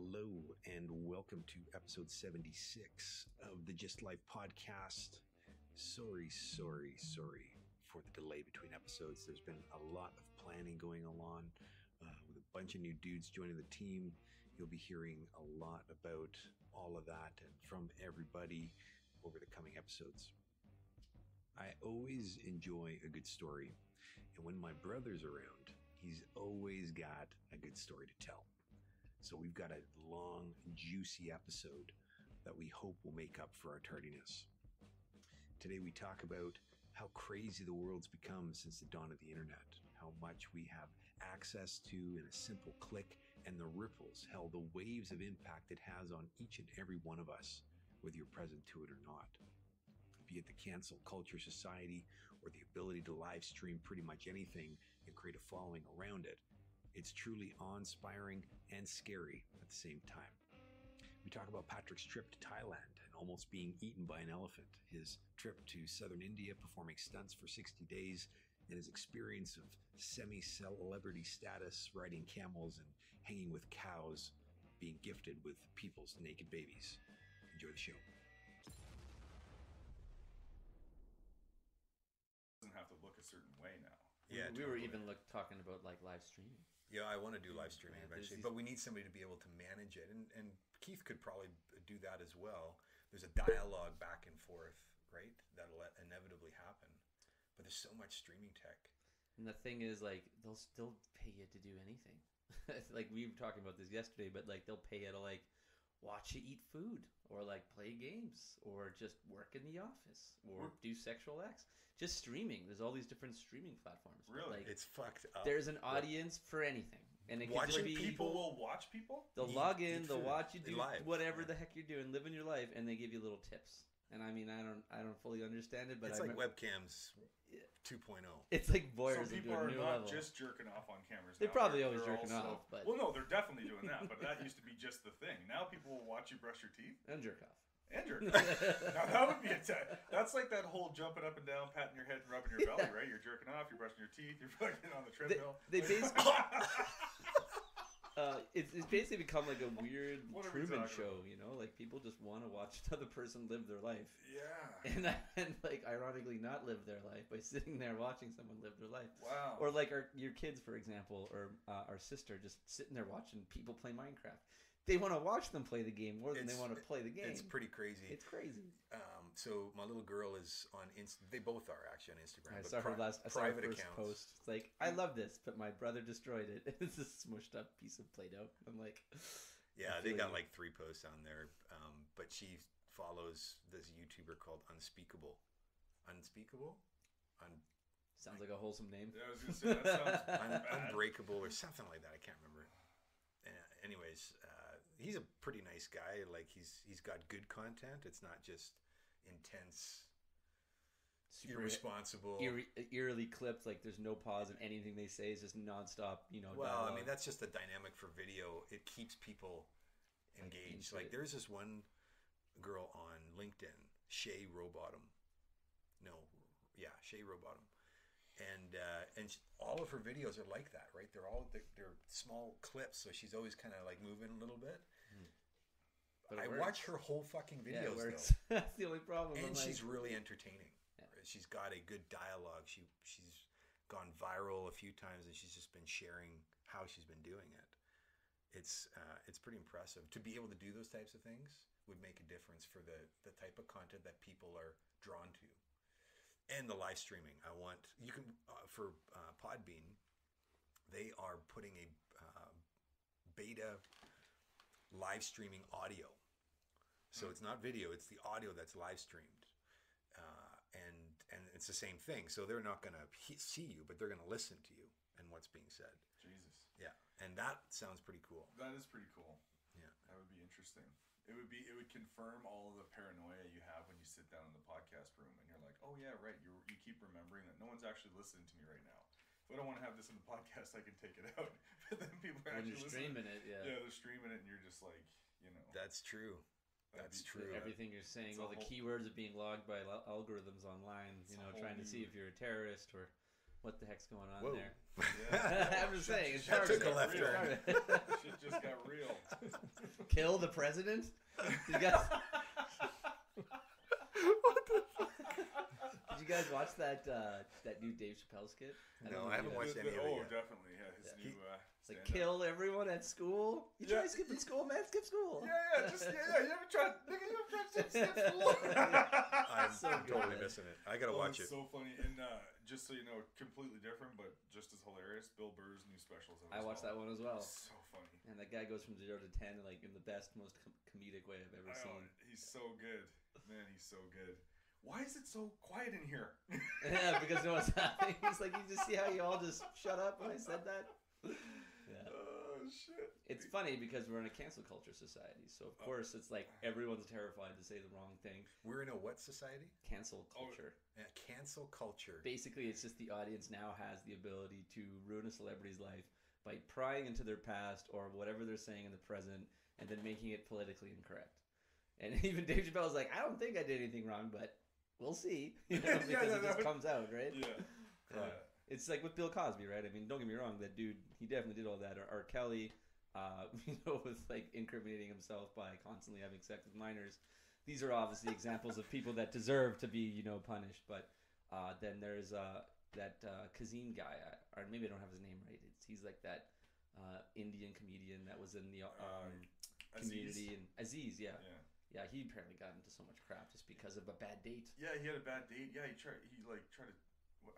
Hello, and welcome to episode 76 of the Gyst Life podcast. Sorry, sorry, sorry for the delay between episodes. There's been a lot of planning going on uh, with a bunch of new dudes joining the team. You'll be hearing a lot about all of that and from everybody over the coming episodes. I always enjoy a good story, and when my brother's around, he's always got a good story to tell. So we've got a long, juicy episode that we hope will make up for our tardiness. Today we talk about how crazy the world's become since the dawn of the internet, how much we have access to in a simple click, and the ripples, how the waves of impact it has on each and every one of us, whether you're present to it or not. Be it the cancel culture society or the ability to live stream pretty much anything and create a following around it, it's truly awe inspiring and scary at the same time. We talk about Patrick's trip to Thailand and almost being eaten by an elephant, his trip to southern India performing stunts for 60 days, and his experience of semi celebrity status riding camels and hanging with cows, being gifted with people's naked babies. Enjoy the show. doesn't have to look a certain way now. we, we were even look, talking about like live streaming. Yeah, I want to do live streaming Yeah, eventually, these- but we need somebody to be able to manage it, and and Keith could probably do that as well. There's a dialogue back and forth, right? That'll inevitably happen. But there's so much streaming tech. And the thing is, like, they'll still pay you to do anything. like we were talking about this yesterday, but like they'll pay you to like watch you eat food, or like play games, or just work in the office, or We're- do sexual acts. Just streaming. There's all these different streaming platforms. but, Really? Like, It's fucked up. there's an audience for anything, and it can Watching just be People will watch people. They'll eat- log in, they'll food watch you do whatever yeah. the heck you're doing, living your life, and they give you little tips. And I mean, I don't, I don't fully understand it, but it's I like remem- webcams 2.0. It's like So voyeurs people into a are new not level. just jerking off on cameras. They're now. probably They're- always they're jerking also- off, but- well, no, they're definitely doing that. But that used to be just the thing. Now people will watch you brush your teeth and jerk off. and jerk. now that would be a t- That's like that whole jumping up and down, patting your head, and rubbing your belly, right? You're jerking off. You're brushing your teeth. You're fucking on the treadmill. they basically, uh, it's, it's basically become like a weird What we Truman talking show, you know? Like people just want to watch another person live their life, yeah. and and like ironically not live their life by sitting there watching someone live their life. Wow. Or like our your kids, for example, or uh, our sister, just sitting there watching people play Minecraft. They want to watch them play the game more than they want to play the game. It's pretty crazy. It's crazy. Um, so my little girl is on Inst- They both are actually on Instagram. I but saw her pri- last. I saw her private first accounts. post. It's like I love this, but my brother destroyed it. It's a smushed up piece of Play-Doh. I'm like, Yeah, I they got you. like three posts on there. Um, but she follows this YouTuber called Unspeakable. Unspeakable? Un- sounds like a wholesome name. Yeah, I was gonna say that sounds un- Unbreakable or something like that. I can't remember. Uh, anyways, uh, he's a pretty nice guy. Like he's he's got good content. It's not just intense, Super irresponsible. eerie, eerily clipped. Like there's no pause in anything they say. It's just nonstop. You know. Well, I mean, that's just the dynamic for video. It keeps people engaged. into Like, there's this one girl on LinkedIn, Shay Rowbottom. No, yeah, Shay Rowbottom. And uh, and all of her videos are like that, right? They're all they're, they're small clips, so she's always kind of like moving a little bit. But I works. watch her whole fucking videos though, that's the only problem. and I'm like, she's really entertaining. Yeah. She's got a good dialogue. She she's gone viral a few times, and she's just been sharing how she's been doing it. It's uh, it's pretty impressive to be able to do those types of things would make a difference for the the type of content that people are drawn to, and the live streaming. I want you can uh, for uh, Podbean, they are putting a uh, beta live streaming audio. So it's not video; it's the audio that's live streamed, uh, and and it's the same thing. So they're not going to see you, but they're going to listen to you and what's being said. Jesus, Yeah, and that sounds pretty cool. that is pretty cool. Yeah. That would be interesting. It would be. It would confirm all of the paranoia you have when you sit down in the podcast room and you're like, "Oh yeah, right." You you keep remembering that no one's actually listening to me right now. If I don't want to have this in the podcast, I can take it out. but then people are when actually you're listening. streaming it, yeah. Yeah, they're streaming it, and you're just like, you know, That's true. That'd That's be- true. Everything you're saying, it's all the whole- keywords are being logged by al- algorithms online. It's You know, whole trying to see if you're a terrorist or what the heck's going on Whoa. there. Yeah. I'm just Shit- saying, it's shit That took a left turn. Shit just got real. Kill the president? You guys, did you guys watch that uh, that new Dave Chappelle skit? don't No, know I if you haven't guys- watched any of it oh, definitely. Yeah, his Yeah. new. Uh, It's like kill everyone at school. You Yeah. try skipping school, man. Skip school. Yeah, yeah, just yeah, yeah. You ever tried? Nigga, you ever tried to skip school? I'm So good. totally missing it. I gotta Oh, watch it's it. So funny, and uh, just so you know, completely different, but just as hilarious. Bill Burr's new specials. I watched well. that one as well. So funny. And that guy goes from zero to ten, like in the best, most com- comedic way I've ever I know, seen. he's so good, man. He's so good. Why is it so quiet in here? yeah, because no one's laughing. He's like, you just see how you all just shut up when I said that. Yeah. Oh shit. It's funny because we're in a cancel culture society, so of oh. course it's like everyone's terrified to say the wrong thing. We're in a what society? Cancel Oh. culture. Cancel culture. Basically, it's just the audience now has the ability to ruin a celebrity's life by prying into their past or whatever they're saying in the present and then making it politically incorrect. And even Dave Chappelle Chappelle's like, I don't think I did anything wrong, but we'll see. You know, Yeah, because no, it just no. comes out, right? Yeah. Yeah. It's like with Bill Cosby, right? I mean, don't get me wrong, that dude, he definitely did all that. Or, or Kelly, uh, you know, with like incriminating himself by constantly having sex with minors. These are obviously examples of people that deserve to be, you know, punished. But uh, then there's uh, that uh, Kazim guy, or maybe I don't have his name right. It's, he's like that uh, Indian comedian that was in the um, Aziz? community. And Aziz, yeah. Yeah. Yeah, he apparently got into so much crap just because of a bad date. Yeah, he had a bad date. Yeah, he tried. He like tried to.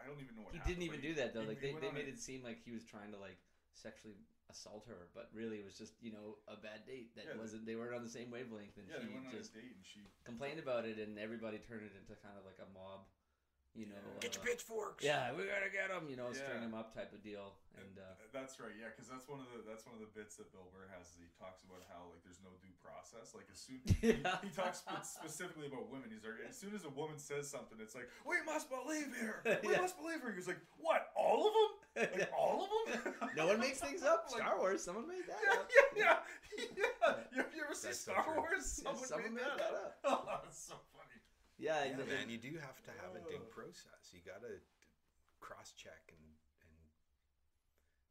I don't even know what. he happened, didn't even but do that though. he- Like he they, they made a- it seem like he was trying to like sexually assault her, but really it was just you know a bad date that Yeah, wasn't. They weren't on the same wavelength, and Yeah, they she just a date and she. complained about it, and everybody turned it into kind of like a mob, you know. Yeah. Get your uh, pitchforks. yeah, we gotta get them. you know, string them up type of deal, and uh, that's right. Yeah, because that's one of the that's one of the bits that Bill Burr has. Is he talks about how like there's no due process. Like as soon Yeah. he, he talks specifically about women. He's like, as soon as a woman says something, it's like we must believe her. We Yeah. must believe her. He's like, what? All of them? Like all of them? no one makes things up. Like, Star Wars, someone made that Yeah, up. yeah, yeah, yeah. You, you ever see That's so Star true. Wars? Yeah, Someone, someone made, made that, that up. Oh, that's so funny. Yeah, Yeah, and- man, you do have to have a due process. You gotta cross check and and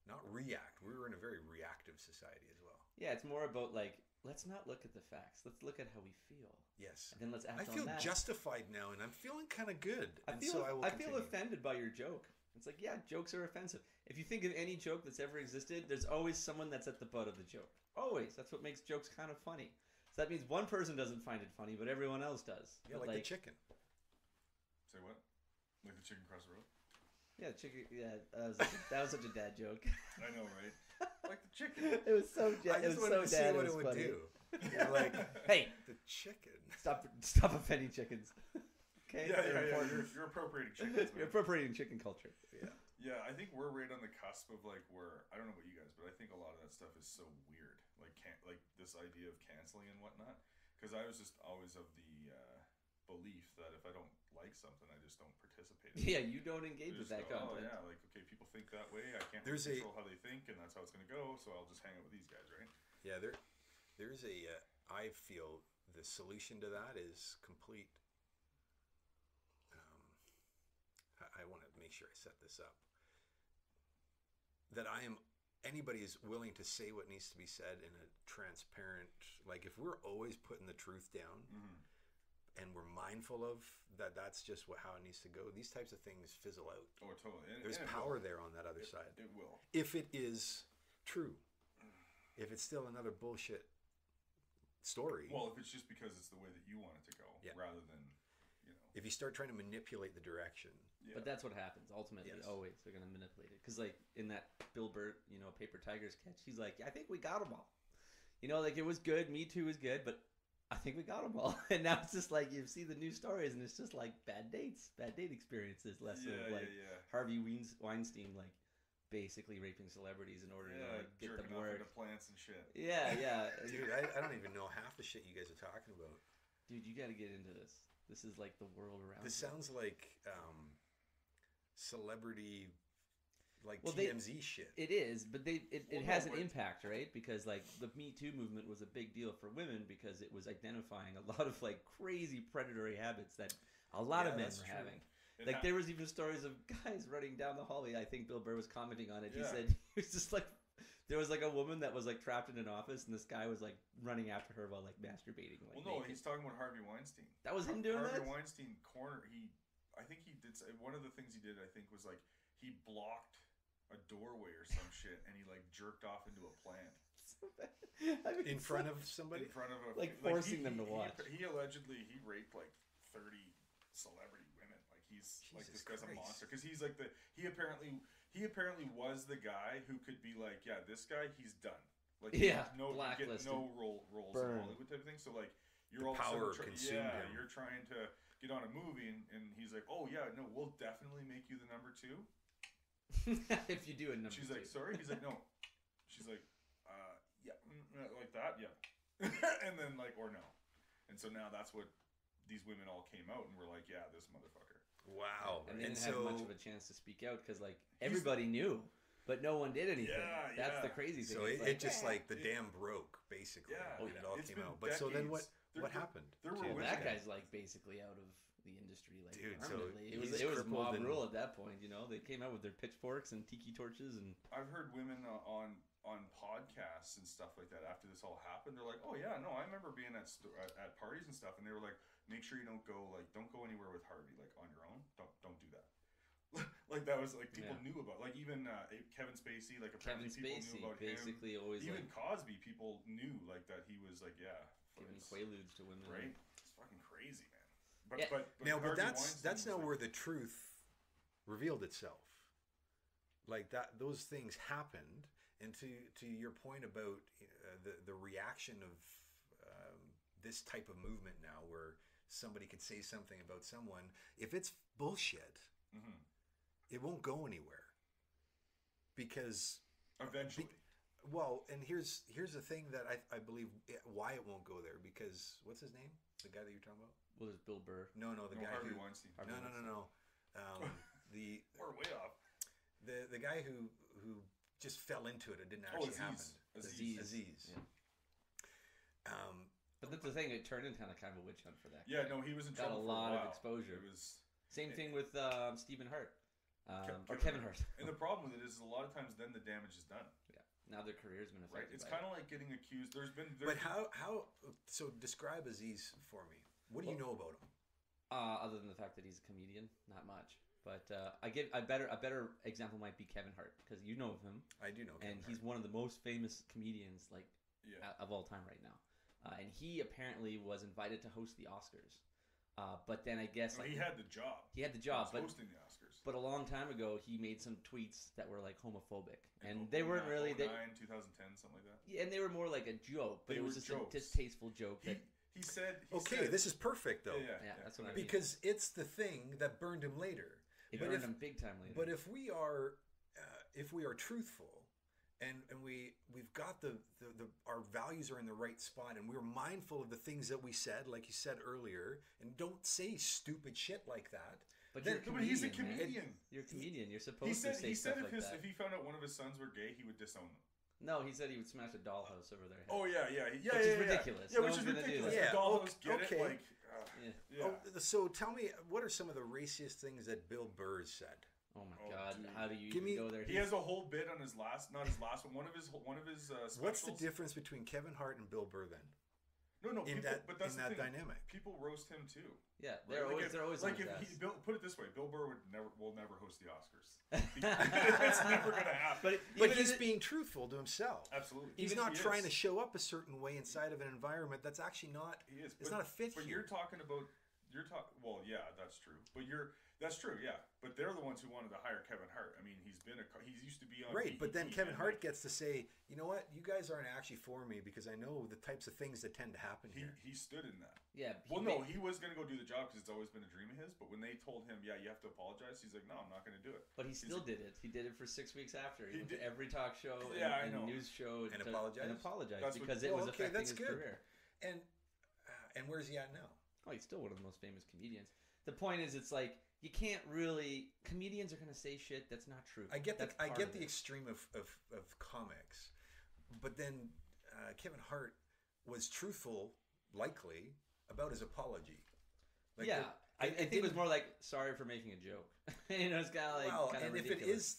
not react. We were in a very reactive society as well. yeah, it's more about like let's not look at the facts. Let's look at how we feel, Yes. and then let's act I feel justified now, and I'm feeling kind of good. I feel so I will I feel offended by your joke. It's like, yeah, jokes are offensive. If you think of any joke that's ever existed, there's always someone that's at the butt of the joke. Always. That's what makes jokes kind of funny. So that means one person doesn't find it funny, but everyone else does. Yeah, But, like, the chicken. Say what? Like the chicken across the road? Yeah, chicken. Yeah, that was, that was such a dad joke. I know, right? like the chicken. it was so. Ja- I it just was wanted so to see dad. what it it was would funny. do. You're like Hey, the chicken. stop! Stop offending chickens. okay. Yeah, They're yeah, yeah. important. You're, you're appropriating chickens. You're Man. appropriating chicken culture. Yeah. Yeah, I think we're right on the cusp of like where I don't know about you guys, but I think a lot of that stuff is so weird, like can like this idea of canceling and whatnot. Because I was just always of the uh, belief that if I don't like something, I just don't participate. in it. Yeah, you don't engage with that go, oh yeah, like okay, people think that way. I can't There's a- control how they think, and that's how it's gonna go. So I'll just hang out with these guys, right? Yeah, there, there's a. Uh, I feel the solution to that is complete. Um, I, I want to make sure I set this up. That I am. Anybody is willing to say what needs to be said in a transparent. Like if we're always putting the truth down, Mm-hmm. and we're mindful of that, that's just what how it needs to go. These types of things fizzle out. Oh, totally. And, There's and power there on that other It, side. it will. If it is true, if it's still another bullshit story. Well, if it's just because it's the way that you want it to go, Yeah. rather than you know. if you start trying to manipulate the direction, Yeah. But that's what happens ultimately. Yes. Always, they're gonna manipulate it. Because like in that Bill Burr, you know, Paper Tigers catch, he's like, I think we got them all. You know, like it was good. Me too was good, but I think we got them all. And now it's just like you see the new stories, and it's just like bad dates, bad date experiences, less yeah, of like yeah, yeah. Harvey Weinstein, like basically raping celebrities in order to like, get them work. into plants and shit. Yeah, yeah, dude, I, I don't even know half the shit you guys are talking about. dude, you got to get into this. This is like the world around. This you. sounds like um, celebrity, like Well, they- TMZ shit. It is, but they it, it Well, has no, an impact, right? Because like the Me Too movement was a big deal for women because it was identifying a lot of like crazy predatory habits that a lot Yeah, of men were true. having. It like there was even stories of guys running down the hallway. I think Bill Burr was commenting on it. He said he was just like there was like a woman that was like trapped in an office, and this guy was like running after her while like masturbating. Like, Well, no, naked. he's talking about Harvey Weinstein. that was him doing Harvey that. Weinstein corner. He, I think he did. s- One of the things he did, I think, was like he blocked a doorway or some shit, and he like jerked off into a plant I mean, in front like- of somebody. in front of a Like he- forcing them to he- watch. He, allegedly he raped like thirty celebrity women. Like he's like Jesus this guy's a monster because he's like the he apparently he apparently was the guy who could be like, yeah, this guy he's done. Like Yeah, no get no role roles Burn. in Hollywood type of thing. So like you're The all of a sudden power try- consumed yeah, him. you're trying to get on a movie and, and he's like, oh yeah, no, we'll definitely make you the number two. if you do a number She's two. like, sorry. He's like, no. She's like, uh, yeah, mm, uh, like that, yeah. and then like, or no. And so now that's what these women all came out and were like, yeah, this motherfucker. Wow. and they didn't have so much of a chance to speak out because like everybody knew, but no one did anything. Yeah, That's yeah. the crazy thing. so It's it, it just yeah, like the it- dam broke basically Yeah, when it all it's came been out. But so then what? Decades. There- what there- happened? there were to that guy? guy's like basically out of the industry, like Dude, so it was it was mob and- rule at that point. You know, they came out with their pitchforks and tiki torches and I've heard women uh, on on podcasts and stuff like that after this all happened. They're like, oh yeah, no, I remember being at, sto- at at parties and stuff, and they were like, make sure you don't go like don't go anywhere with Harvey like on your own. Don't don't do that. like that was like people Yeah. knew about like even uh, Kevin Spacey like Kevin apparently people knew about him. basically always Even like Cosby, people knew like that he was like yeah, giving it's- quaaludes to women. right? It's fucking crazy, man. But Yeah. but, but now, but that's Weinstein that's now like- where the truth revealed itself. Like that, those things happened, and to to your point about uh, the the reaction of um, this type of movement now, where somebody could say something about someone, if it's bullshit, Mhm. it won't go anywhere. Because eventually. Well, and here's here's the thing that I, I believe it, why it won't go there because what's his name? The guy that you're talking about? Well, there's Bill Burr. No, no, the no, guy Harvey who Weinstein. no, no, no, no. Um, the We're way off. the the guy who who just fell into it. It didn't Oh, actually happen. Aziz. Aziz. Aziz. Yeah. Um, But that's the thing; it turned into kind of kind of a witch hunt for that. Yeah, guy. no, he was in got a trouble for lot a of exposure. It was, Same thing with um, Stephen Hart um, or Kevin Kevin Hart. and the problem with it is a lot of times then the damage is done, yeah, now their career's been affected. right? It's by kind it. of like getting accused. There's been, there's but how how so describe Aziz for me. What do you know about him? Uh, other than the fact that he's a comedian, not much. But uh, I get a better a better example might be Kevin Hart because you know of him, I do know. and Kevin he's one of the most famous comedians like yeah. uh, of all time right now. Uh, and he apparently was invited to host the Oscars. Uh, but then I guess No, like he had the job. he had the He job, was but hosting the Oscars. But a long time ago he made some tweets that were like homophobic, In and oh- they weren't 09, really they, 09, 2010, something like that. yeah, and they were more like a joke, but They it was just jokes. a distasteful joke. He, That he said. He Okay, said, this is perfect though. Yeah, yeah, Yeah, that's what I mean. Because it's the thing that burned him later. it but burned if- him big time later. But if we are, uh, if we are truthful, and and we we've got the, the the our values are in the right spot, and we're mindful of the things that we said, like you said earlier, and don't say stupid shit like that. But then- you're a No, but he's a comedian, man. You're a comedian. You're supposed He said to say he stuff said if like his that. if he found out one of his sons were gay, he would disown them. No, he said he would smash a dollhouse over their head. Oh yeah, yeah, yeah, Which yeah, is yeah, ridiculous. Yeah, No which is one's do ridiculous. that. The Yeah, dollhouse, okay, get okay. it? Like, uh, Yeah. yeah. Oh, so tell me, what are some of the raciest things that Bill Burr said? Oh my Oh, god, dude. how do you Give even me- go there? He has a whole bit on his last, not his last one. One of his, one of his uh, specials. What's the difference between Kevin Hart and Bill Burr then? No, no, in people, that but that's in that the thing. dynamic? People roast him too. yeah, they're Like always if- they're always like on if he. Bill, put it this way, Bill Burr would never, will never host the Oscars. it's never gonna happen. But But he's it- being truthful to himself. Absolutely, He's He not is. trying to show up a certain way inside of an environment that's actually not. He is. It's but, not a fit But here. you're talking about. You're talking. Well, yeah, that's true. But you're. That's true. Yeah. But they're the ones who wanted to hire Kevin Hart. I mean, he's been a. He's used to be on. Right, but then BET Kevin Hart like, gets to say, you know what, you guys aren't actually for me because I know the types of things that tend to happen He, here. he stood in that. yeah. he Well, no, made- he was going to go do the job because it's always been a dream of his. But when they told him, yeah, you have to apologize, he's like, no, I'm not going to do it. but he he's still a- did it. He did it for six weeks after. He, He went did- to every talk show and, Yeah, I and know. news show And to- apologized? and apologized That's what- because it Well, was okay, affecting that's his good. career. And uh, and where's he at now? Oh, he's still one of the most famous comedians. The point is, it's like you can't really. Comedians are gonna say shit that's not true. I get the I get the extreme of, of, of comics, but then uh, Kevin Hart was truthful, likely, about his apology. yeah, the- I, I think it was more like sorry for making a joke. you know, it's kind of like well, and of if it ridiculous. is,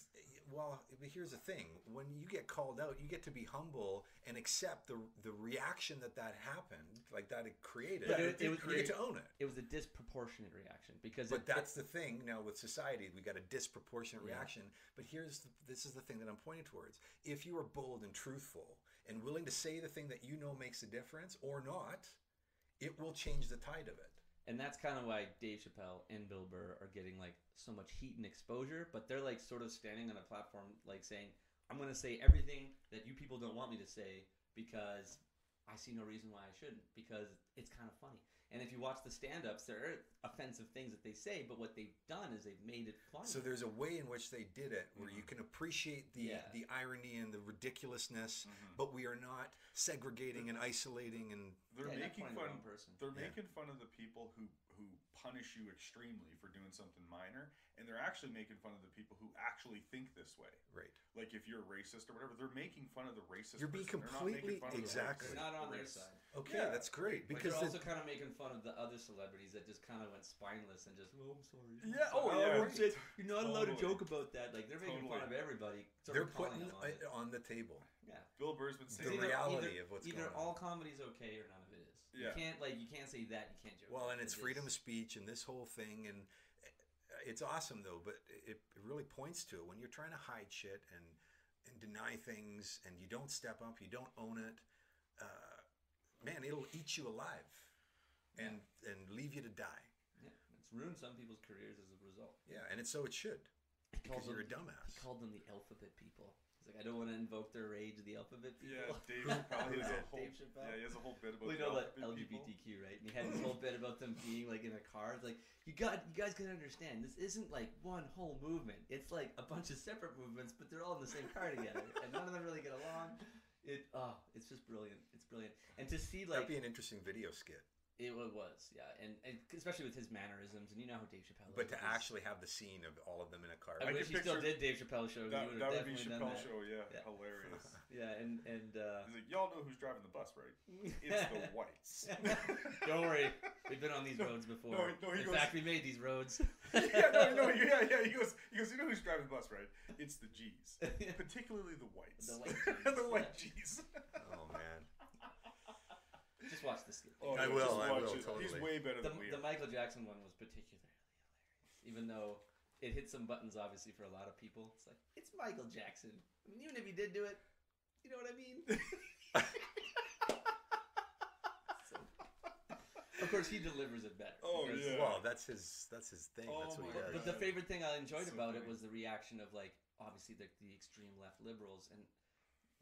well, but here's the thing: when you get called out, you get to be humble and accept the the reaction that that happened, like that it created. But it- You it was- get to own it. it was a disproportionate reaction because But it, that's the thing now with society. We got a disproportionate Yeah. reaction. But here's the, this is the thing that I'm pointing towards. If you are bold and truthful and willing to say the thing that you know makes a difference or not, it will change the tide of it. And that's kind of why Dave Chappelle and Bill Burr are getting like so much heat and exposure, but they're like sort of standing on a platform like saying, "I'm going to say everything that you people don't want me to say because I see no reason why I shouldn't because it's kind of funny." And if you watch the stand-ups, there are offensive things that they say, but what they've done is they've made it funny. So there's a way in which they did it where you can appreciate the Yeah. the irony and the ridiculousness, Mhm. but we are not segregating and isolating and They're Yeah, making pointing at fun. one person. They're Yeah. making fun of the people who who punish you extremely for doing something minor, and they're actually making fun of the people who actually think this way. right. Like if you're racist or whatever, they're making fun of the racist. You're being person. They're not making completely- fun the exactly. Not on the their side. Okay, Yeah. that's great But because they're the- also kind of making fun of the other celebrities that just kind of went spineless and just, oh, I'm sorry. I'm Yeah, sorry. oh, yeah, right. sick. You're not allowed to joke about that. Like, they're making fun of everybody. they're putting on it. it on the table. Yeah. Bill Burr's been The saying Either- that- reality either, of what's either going on. all comedy's okay or none of it is. Yeah. You can't, like, you can't say that, you can't joke. Well, and it. it's freedom of speech and this whole thing, and it's awesome though. But it, it really points to it when you're trying to hide shit and and deny things, and you don't step up, you don't own it. Uh, man, it'll eat you alive, and and leave you to die. Yeah, it's ruined some people's careers as a result. Yeah, and it's so it should because you're a dumbass. He called them the alphabet people. He's like, I don't want to invoke their rage, the alphabet people. Yeah, Dave Chappelle. He has a Dave whole, Chappelle. yeah, he has a whole bit about Well, you the know that alphabet people. LGBTQ, right? And he had this whole bit about them being like in a car. It's like you got, you guys gotta understand, this isn't like one whole movement. It's like a bunch of separate movements, but they're all in the same car together, and none of them really get along. It, oh, it's just brilliant. It's brilliant, and to see like That'd be an interesting video skit. It was, yeah, and, and especially with his mannerisms, and you know how Dave Chappelle. But is to his- actually have the scene of all of them in a car. I, I wish can he still did Dave Chappelle show. That, he would that have would be definitely done Chappelle that. show, yeah, Yeah. hilarious. Yeah, and and uh, He's like, y'all know who's driving the bus, right? It's the whites. Don't worry, we've been on these No, roads before. no, no, he In goes- fact, we made these roads. yeah, no, no, yeah, yeah. He goes, he goes. You know who's driving the bus, right? It's the G's, particularly the whites. The white Gs, the white yeah. G's. oh man. Just watch the skit. Oh, I yeah, will, just I watch will, it. totally. He's way better The, than we the are. Michael Jackson one was particularly hilarious, even though it hit some buttons obviously for a lot of people. It's like it's Michael Jackson. I mean, even if he did do it, you know what I mean. So- of course, he delivers it better. Oh, because- yeah. Well, that's his that's his thing. Oh that's what he my does. But the favorite thing I enjoyed So about it funny. was the reaction of like obviously the, the extreme left liberals and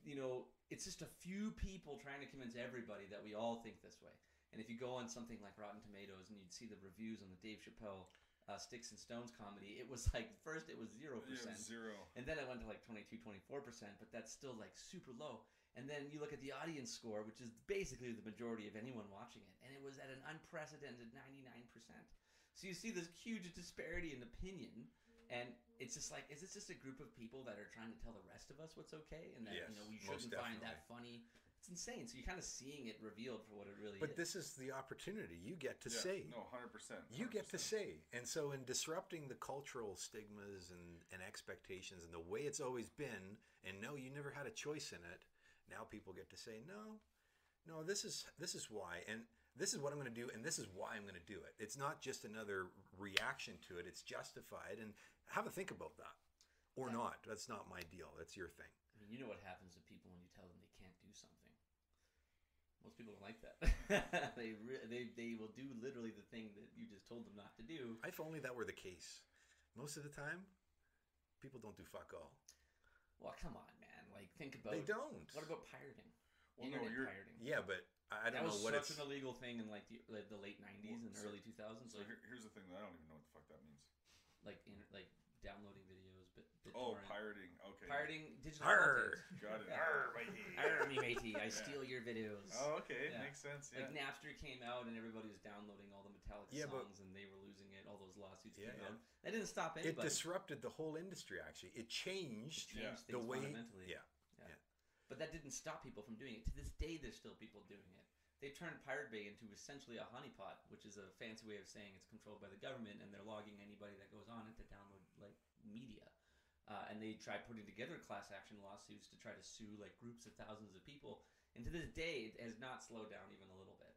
you know it's just a few people trying to convince everybody that we all think this way. And if you go on something like Rotten Tomatoes and you'd see the reviews on the Dave Chappelle uh, Sticks and Stones comedy, it was like first it was zero percent, zero. and then it went to like 22, 24 percent, but that's still like super low. And then you look at the audience score, which is basically the majority of anyone watching it, and it was at an unprecedented 99%. So you see this huge disparity in opinion, and it's just like, is this just a group of people that are trying to tell the rest of us what's okay, and that you know we shouldn't find that funny? It's insane. So you're kind of seeing it revealed for what it really But is. But this is the opportunity you get to yeah, say. No, hundred percent. You get to say. And so in disrupting the cultural stigmas and, and expectations and the way it's always been, and no, you never had a choice in it, now people get to say, No, no, this is this is why and this is what I'm gonna do and this is why I'm gonna do it. It's not just another reaction to it, it's justified and have a think about that. Or Yeah. not. That's not my deal. That's your thing. I mean, you know what happens to people when you tell them they can't do something. Most people don't like that. they, re- they they will do literally the thing that you just told them not to do. If only that were the case. Most of the time, people don't do fuck all. Well, come on, man. Like, think about. They don't. What about pirating? Well, no, Internet you're. pirating. Yeah, but I I don't was know what such it's. an illegal thing in like the, like the late '90s and so- early 2000s. So Like, here's the thing that I don't even know what the fuck that means. like, inter- like downloading videos, but Oh, BitTorrent. pirating. Okay. pirating digital Arr. content. Got it. Yeah. Arr, matey. Arr, me matey, I Yeah. steal your videos. Oh, okay. Yeah. Makes sense. Yeah. Like Napster came out and everybody was downloading all the Metallica Yeah, but- songs and they were losing it. All those lawsuits Yeah, came yeah. out. That didn't stop anybody. It anybody. disrupted the whole industry. Actually, it changed changed Yeah. the way. fundamentally. Yeah, But that didn't stop people from doing it. To this day, there's still people doing it. They've turned Pirate Bay into essentially a honeypot, which is a fancy way of saying it's controlled by the government, and they're logging anybody that goes on it to download like media. Uh, and they tried putting together class action lawsuits to try to sue like groups of thousands of people. And to this day, it has not slowed down even a little bit.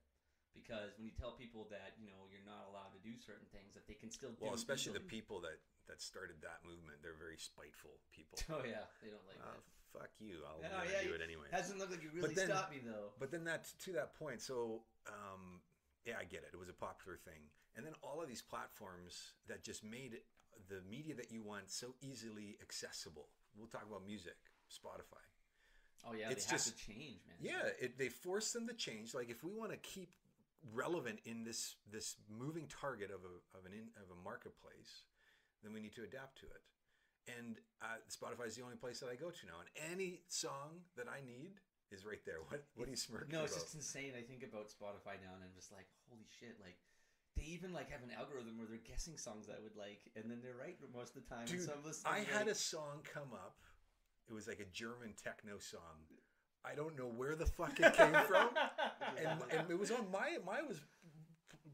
Because when you tell people that you know you're not allowed to do certain things, that they can still do. Well, especially the people that that started that movement, they're very spiteful people. Oh yeah, they don't like Uh, that. Fuck you! I'll Oh, yeah, do it anyway. Hasn't looked like you really then- stopped me though. But then that to that point, so um, yeah, I get it. It was a popular thing, and then all of these platforms that just made the media that you want so easily accessible. We'll talk about music, Spotify. Oh yeah, It's just- to change, man. Yeah, it, they force them to change. Like if we want to keep relevant in this this moving target of a of an in, of a marketplace, then we need to adapt to it. And uh, Spotify is the only place that I go to now, and any song that I need is right there. What what are you smirking No, it's about? just insane. I think about Spotify now, and I'm just like, holy shit! Like, they even like have an algorithm where they're guessing songs I would like, and then they're right most of the time. Dude, and some of the I songs, had a song come up. It was like a German techno song. I don't know where the fuck it came from, and, and it was on my my was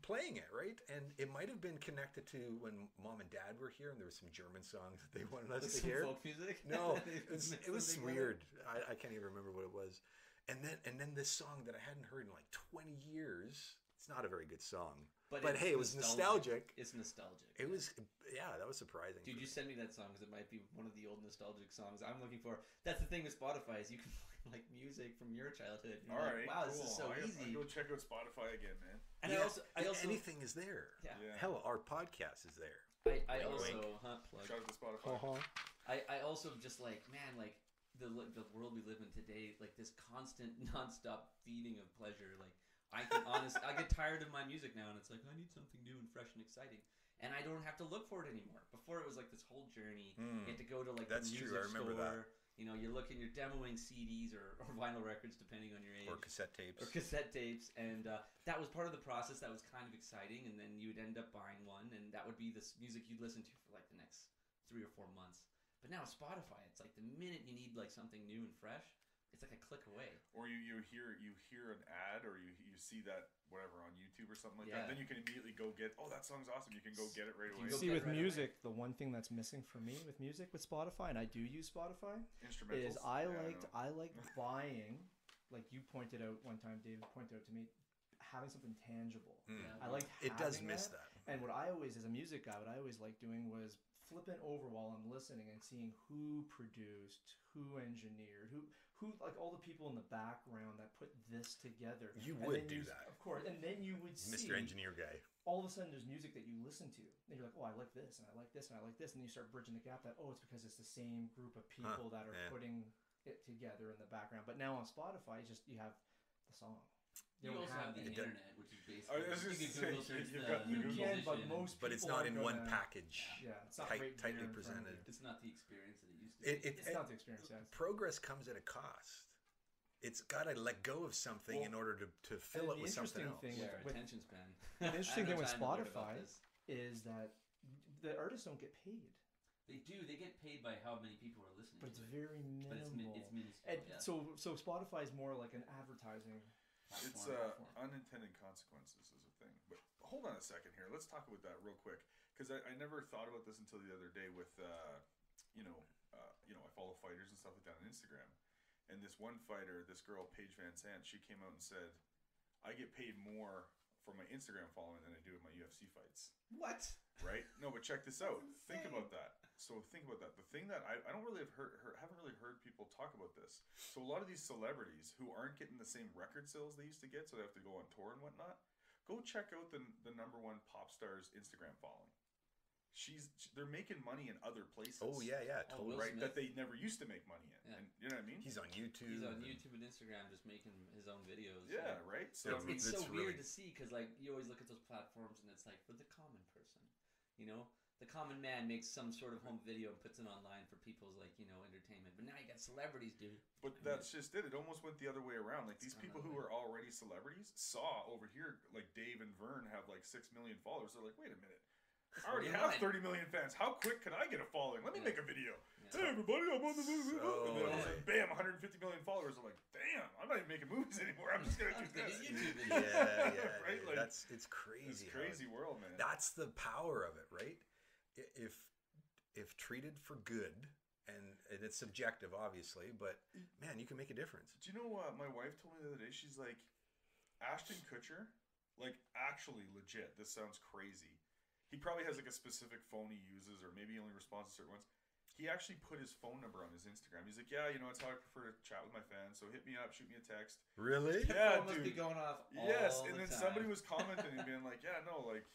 playing it right, and it might have been connected to when mom and dad were here, and there was some German songs that they wanted us to some hear. folk music. No, it was, it was weird. I, I can't even remember what it was. And then and then this song that I hadn't heard in like twenty years. It's not a very good song, but, it's hey, it was nostalgic. It's nostalgic. It yeah. was yeah, that was surprising. Dude, you me. send me that song because it might be one of the old nostalgic songs I'm looking for. That's the thing with Spotify is you can like music from your childhood. You're All like, right, wow, cool. this is so I, easy. I go check out Spotify again, man. and Yeah, I also, I also, anything is there. yeah, Yeah. Hell, our podcast is there. I, I also, wink. huh, plug. Shout out to Spotify. I, I also just like man like the the world we live in today like this constant nonstop feeding of pleasure like I can honest I get tired of my music now and it's like I need something new and fresh and exciting and I don't have to look for it anymore. Before it was like this whole journey. Hmm. You had to go to like That's the true, music I remember store. that. You know, you're looking, you're demoing CDs or, or vinyl records depending on your age Or cassette tapes. or cassette tapes, and uh, that was part of the process. That was kind of exciting, and then you'd end up buying one, and that would be this music you'd listen to for like the next three or four months. But now Spotify, it's like the minute you need like something new and fresh, it's like a click away. Or you, you hear you hear an ad or you you see that whatever on YouTube or something like Yeah. that. Then you can immediately go get oh that song's awesome. You can go get it right You away. go See, with right away. music, the one thing that's missing for me with music with Spotify, and I do use Spotify, Instrumentals. is I Yeah, liked know. I liked buying, like you pointed out one time, David pointed out to me, having something tangible. Hmm. Yeah. I liked It does miss that. that. And what I always, as a music guy, what I always liked doing was flipping over while I'm listening and seeing who produced, who engineered, who who like all the people in the background that put this together. You And would then do you- that. of course. And then you would see Mr. Engineer guy. all of a sudden there's music that you listen to and you're like oh i like this and i like this and i like this and you start bridging the gap that oh it's because it's the same group of people that are yeah. putting it together in the background but now on spotify it's just you have the song You don't also have the it does- internet, which is I basically was you can Google search the, the you Google can but most But it's not in one package. yeah it's not tight- right tightly there in front of presented. It's not the experience that it It, it's not the experience yeah it's- progress comes at a cost. It's got to let go of something in order to, to fill it with something else. thing yeah, with- with- attention span. the interesting thing with time to worry about Spotify- is that the artists don't get paid They do. They get paid by how many people are listening. but it's to it. very But it's, minimal min- it's minuscule. and yeah. so so spotify is more like an advertising It's platform. uh, unintended consequences is a thing. But hold on a second here. Let's talk about that real quick because I, I never thought about this until the other day with uh, you know uh, you know I follow fighters and stuff like that on Instagram, and this one fighter, this girl Paige VanZant, she came out and said, "I get paid more for my Instagram following than I do in my UFC fights." what? Right? No, but check this out. Think about that. So think about that. The thing that I, I don't really have heard, heard haven't really heard people talk about this. So a lot of these celebrities who aren't getting the same record sales they used to get, so they have to go on tour and whatnot. Go check out the the number one pop star's Instagram following. She's they're making money in other places. Oh yeah, yeah, Oh, totally. Will right. Smith. That they never used to make money in. Yeah. And you know what I mean? He's on YouTube. He's on and- YouTube and Instagram just making his own videos. yeah. like- Right. So It's- it's, it's so That's weird to see because like you always look at those platforms and it's like for the common person you know the common man makes some sort of home video and puts it online for people's like you know entertainment but now you got celebrities dude But that's just it. It almost went the other way around. Like these people who way. are already celebrities saw over here, like Dave and Vern have like six million followers. They're like, wait a minute, I already have thirty million fans. How quick can I get a following? Let me Yeah. make a video. yeah Hey everybody, I'm on the movie. and then a bam, 150 million followers. I'm like, damn, I'm not even making movies anymore. I'm just gonna I'm do this. YouTube yeah, yeah, Right, dude, like, that's It's it's crazy. it- crazy world, man. That's the power of it, right? If if treated for good, and, and it's subjective, obviously, but man, you can make a difference. Do you know what my wife told me the other day? She's like, Ashton Kutcher, like actually legit. This sounds crazy. He probably has like a specific phone he uses, or maybe he only responds to certain ones. He actually put his phone number on his Instagram. He's like, yeah, you know, it's how I prefer to chat with my fans. So hit me up, shoot me a text. Really? Yeah, Phone must be dude. going off. Yes, and the then time. somebody was commenting and being like, yeah, no, like,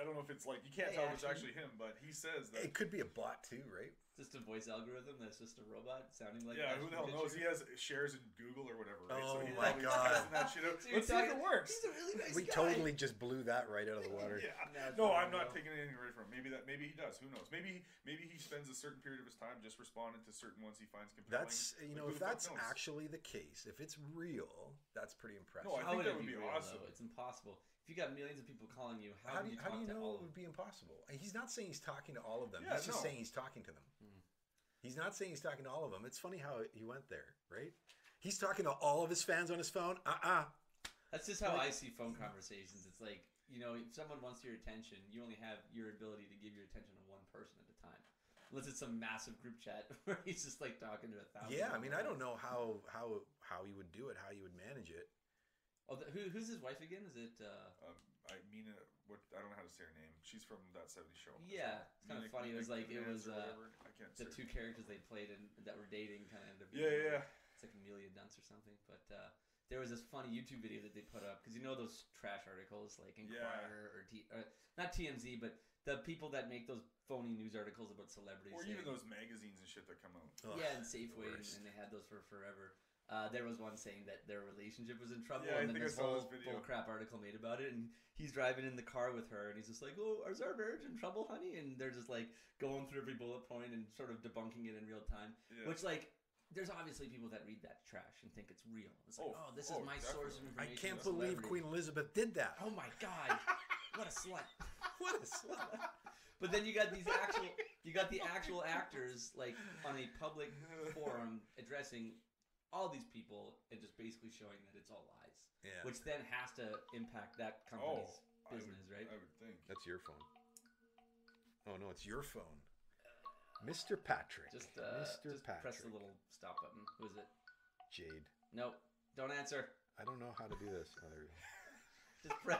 I don't know if it's like you can't Hey, tell if it's actually him, but he says that. It could be a bot too, right? Just a voice algorithm that's just a robot sounding like. yeah, who Ashton the hell knows? Kutcher. He has shares in Google or whatever, right? so Oh he my probably God. testing that shit out. So you're Let's see if it works. He's a really nice we guy. totally just blew that right out of the water. Yeah. That's No, what I'm not know. taking anything away from him. Maybe that maybe he does. Who knows? Maybe maybe he spends a certain period of his time just responding to certain ones he finds compelling. That's you Like, know, who if the fuck that's knows? actually the case, if it's real, that's pretty impressive. No, I How think would that it would be be real, awesome. though? It's impossible. If you got millions of people calling you, how, how do you, you, how do you know it would be impossible? And He's not saying he's talking to all of them. Yeah, he's just no. saying he's talking to them. Hmm. He's not saying he's talking to all of them. It's funny how he went there, right? He's talking to all of his fans on his phone. Uh uh That's just how Like- I see phone conversations. It's like you know, if someone wants your attention, you only have your ability to give your attention to one person at a time. Unless it's some massive group chat where he's just like talking to a thousand. Yeah, I mean, I don't know how how how he would do it, how he would manage it. Oh, the, who, who's his wife again? Is it? Uh, Um, I mean, uh, what I don't know how to say her name. She's from that '70s show. Yeah, it's kinda Mina- funny. It was Mina like- it was, uh. I can't the say two her. characters they played and that were dating kind of ended up. Yeah, being- yeah, yeah. It's like Amelia Dunce or something. But uh, there was this funny YouTube video that they put up because you know those trash articles like Enquirer or T, uh, not TMZ, but the people that make those phony news articles about celebrities. Or saying- even those magazines and shit that come out. Ugh, yeah, and the Safeway, and, and they had those for forever. Uh, there was one saying that their relationship was in trouble, Yeah, and then think I this saw whole this video. bullcrap article made about it. And he's driving in the car with her, and he's just like, "Oh, is our marriage in trouble, honey?" And they're just like going through every bullet point and sort of debunking it in real time. Yeah. Which, like, there's obviously people that read that trash and think it's real. It's like, Oh, "Oh, this oh, is my source of I can't believe. Queen Elizabeth did that. Oh my god, what a slut! What a slut. But then you got these actual, you got the actual actors like on a public forum addressing all these people and just basically showing that it's all lies, Yeah, which then has to impact that Oh, company's I business, would, right? I would think. that's your phone. Oh no, it's your phone, Mr. Patrick. Just, uh, Mr. just Patrick. press the little stop button. Who is it? Jade. Nope, don't answer. I don't know how to do this. Oh, there we go. Just press.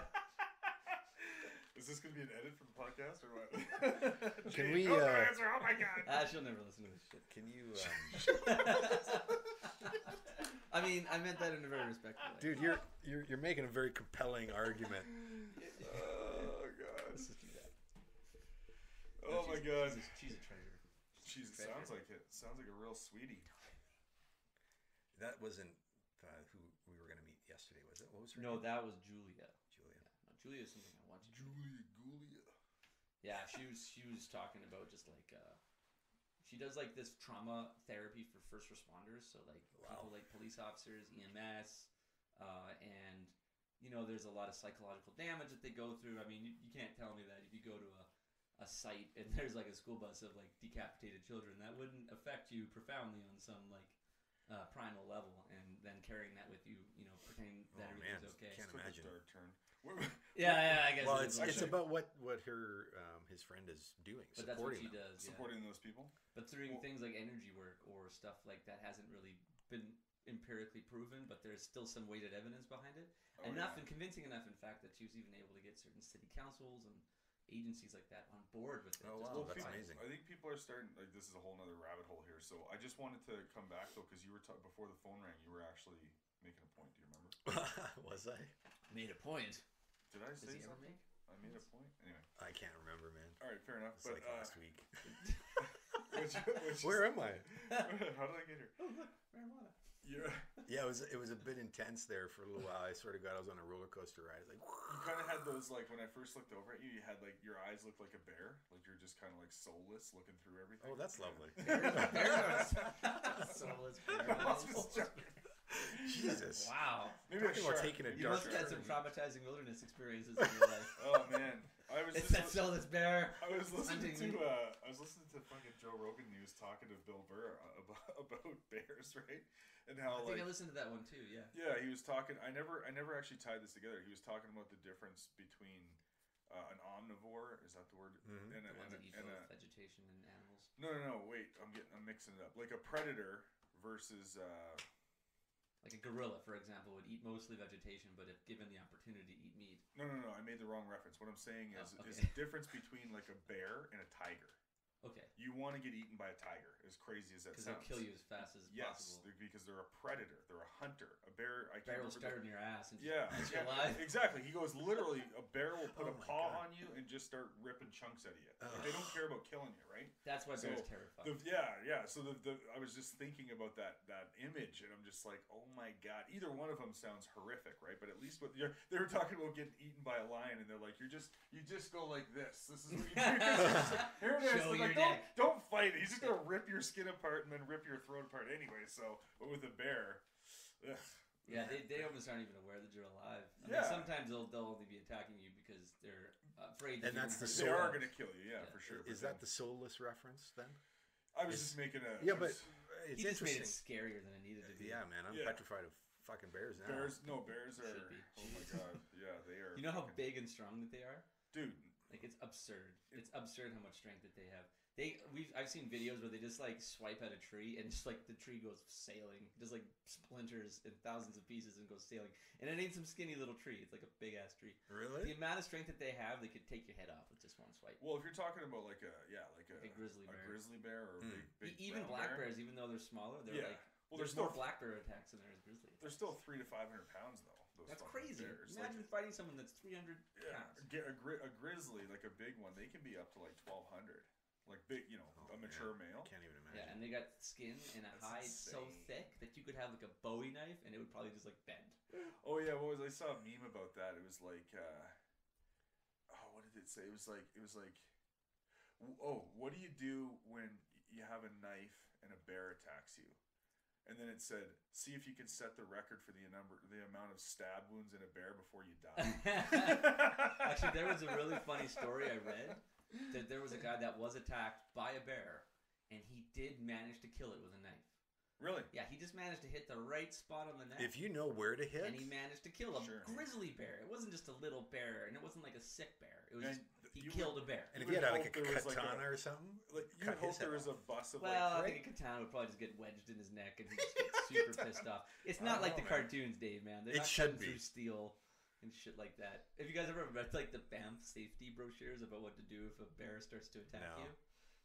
Is this going to be an edit for the podcast or what? Can Jake, we, uh, answer. Oh my god. ah, she'll never listen to this shit. Can you, um, I mean, I meant that in a very respectful way. dude? You're you're you're making a very compelling argument. Oh god. Let's just do that. Oh my god. she's a- She's a treasure. Jeez, it treasure. sounds like it. Sounds like a real sweetie. That wasn't uh, who we were gonna meet yesterday, was it? What was her No, name? that was Julia. Julia. Is something I want to. Julia Gulia. Yeah, she was she was talking about just like uh, she does like this trauma therapy for first responders, so like Wow. people like police officers, EMS, uh, and you know there's a lot of psychological damage that they go through. I mean, you, you can't tell me that if you go to a a site and there's like a school bus of like decapitated children, that wouldn't affect you profoundly on some like uh, primal level, and then carrying that with you, you know, pretending that Oh, man, everything's okay. can't Took a imagine. dark turn. Yeah, yeah, I guess. Well, it's is. it's Actually- about what what her um, his friend is doing, but that's what supporting she them. does. Yeah. Supporting those people. But through Well- things like energy work or stuff like that hasn't really been empirically proven, but there's still some weighted evidence behind it. Oh, enough yeah. and convincing enough, in fact, that she was even able to get certain city councils and agencies like that on board with it. Oh, wow, to that's try. amazing. I think people are starting. Like this is a whole other rabbit hole here. So I just wanted to come back though, because you were ta- before the phone rang. You were actually making a point. Do you remember? was I? Made a point. Did I Does say he ever something? make? I made a point. Anyway. I can't remember, man. All right, fair enough. It's but like uh, last week. which, which Where am I? how did I get here? Oh look, marijuana. Yeah. Yeah, it was it was a bit intense there for a little while. I swear to God, I was on a roller coaster ride. It's like, You kind of had those like when I first looked over at you. You had like your eyes looked like a bear, like you're just kind of like soulless, looking through everything. oh, that's Yeah. lovely. Soulless I was just joking. Jesus. Wow. Maybe a Talking about shark. taking a You dark must have had some traumatizing wilderness experiences in your life. Oh man, I was It's that sell this bear. I was listening hunting to me. uh, I was listening to fucking Joe Rogan news talking to Bill Burr uh, about, about bears, right? And I how think like I listened to that one too. Yeah. yeah, he was talking. I never I never actually tied this together. He was talking about the difference between uh, an omnivore is that the word Mhm. and, a, The ones and, a, that eat and both a vegetation and animals. no no no wait I'm getting I'm mixing it up like a predator versus uh, Like a gorilla, for example, would eat mostly vegetation, but if given the opportunity, eat meat. no no no I made the wrong reference. What I'm saying is Oh, is the difference between like a bear and a tiger. Okay. You want to get eaten by a tiger, as crazy as that Because sounds. they'll kill you as fast as Yes, possible. they're- because they're a predator. They're a hunter. A bear. I can't will start in your ass and Yeah, yeah, exactly. He goes literally. A bear will put Oh a paw God. on you and just start ripping chunks out of you. Like, they don't care about killing you, right? That's why So, bears terrify. Yeah, yeah. So the, the I was just thinking about that that image, and I'm just like, oh my god. Either one of them sounds horrific, right? But at least what you're, they were talking about getting eaten by a lion, and they're like, you're just you just go like this. This is what you do. It's just like, Here it is. Show It's your like, don't, neck. don't fight it. He's just gonna rip your skin apart and then rip your throat apart anyway. So, but with a bear, ugh. Yeah, they, they almost aren't even aware that you're alive. I mean, Yeah. sometimes they'll, they'll only be attacking you because they're afraid. And that's you're the they are gonna kill you, yeah, Yeah. for sure. Is but that then- the soulless reference then? I was is- just making a Yeah, but it's He just made it interesting. scarier than it needed to be. Yeah, man, I'm Yeah. petrified of fucking bears now. bears. No, bears are. Be. Oh my god, yeah, they are. You know how big and strong that they are? dude? Like it's absurd. It's absurd how much strength that they have. They we've I've seen videos where they just like swipe at a tree and just like the tree goes sailing, just like splinters in thousands of pieces and goes sailing. And it ain't some skinny little tree. It's like a big ass tree. Really? The amount of strength that they have, they could take your head off with just one swipe. Well, if you're talking about like a yeah, like a, A grizzly a bear. grizzly bear or Mm. big, big even brown black bear, bears, even though they're smaller, they're Yeah. like Well, there's they're more black bear attacks than there is grizzly. they're still three to five hundred pounds though. Those That's crazy. Bears. Imagine Like, fighting someone that's 300 yeah, pounds. get a, gri- a grizzly like a big one. They can be up to like twelve hundred. Like big, you know, Oh, a man. mature male. Can't even imagine. Yeah, and they got skin and a That's hide so thick that you could have like a Bowie knife and it would probably just like bend. Oh yeah, what was I saw a meme about that? It was like, uh, oh, what did it say? It was like, it was like, oh, what do you do when you have a knife and a bear attacks you? And then it said, see if you can set the record for the number, the amount of stab wounds in a bear before you die. Actually, there was a really funny story I read that there was a guy that was attacked by a bear and he did manage to kill it with a knife. really? Yeah, he just managed to hit the right spot on the neck. If you know where to hit, and he managed to kill a Sure. grizzly bear. It wasn't just a little bear, and it wasn't like a sick bear. It was just, th- he you killed would- a bear. and if you he had would like a hope there was, like, katana a- or something, Like you cut would hope his there was a off. bus of Well, like, I think a katana would probably just get wedged in his neck and he'd just get super pissed off. It's not like know, the man. cartoons, Dave, man. They're It not should cutting be. through steel and shit like that. Have you guys ever read like the Banff safety brochures about what to do if a bear starts to attack No. you?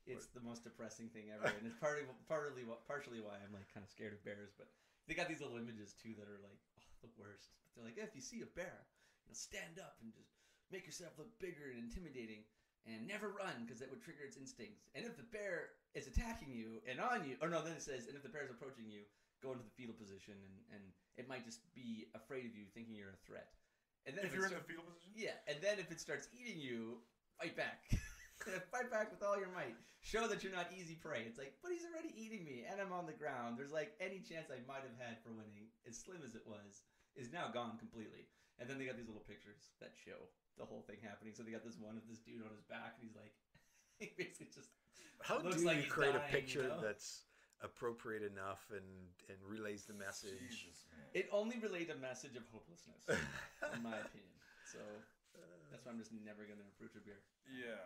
It's the most depressing thing ever, and it's partly, partly, partially why I'm like kind of scared of bears. But they got these little images too that are like oh, the worst. But they're like, if you see a bear, you know, stand up and just make yourself look bigger and intimidating, and never run because that would trigger its instincts. And if the bear is attacking you and on you, or no, then it says, and if the bear is approaching you, go into the fetal position, and and it might just be afraid of you, thinking you're a threat. And then if it you're in start- the fetal position. yeah, and then if it starts eating you, fight back. fight back with all your might. Show that you're not easy prey. It's like, but he's already eating me, and I'm on the ground. There's like any chance I might have had for winning, as slim as it was, is now gone completely. And then they got these little pictures that show the whole thing happening. So they got this one of this dude on his back, and he's like, he basically just how do like you create dying, a you picture know? that's appropriate enough and and relays the message? Jesus man. it only relayed a message of hopelessness, in my opinion. So that's why I'm just never gonna approach a bear. Yeah,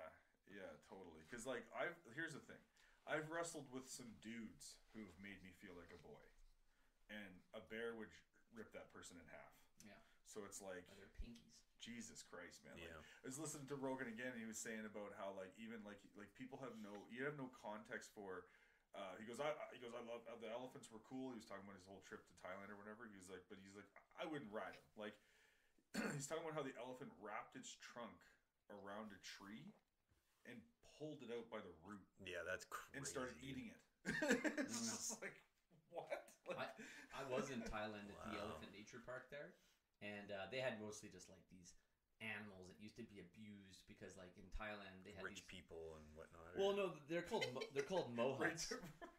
yeah, totally. Because like I've here's the thing, I've wrestled with some dudes who've made me feel like a boy, and a bear would rip that person in half. Yeah. So it's like their pinkies. Jesus Christ, man. Like, Yeah. I was listening to Rogan again, and he was saying about how like even like like people have no you have no context for. Uh, he goes, I, I- he goes, I love uh, the elephants were cool. He was talking about his whole trip to Thailand or whatever. He was like, but he's like, I wouldn't ride him. Like, he's talking about how the elephant wrapped its trunk around a tree and pulled it out by the root Yeah, that's crazy. and started eating it. it's Mm. just like what? Like, I was in Thailand at the Elephant Nature Park there, and uh, they had mostly just like these animals that used to be abused because, like in Thailand, they had rich these. people and whatnot. or- Well, no, they're called mo- they're called right, mahouts.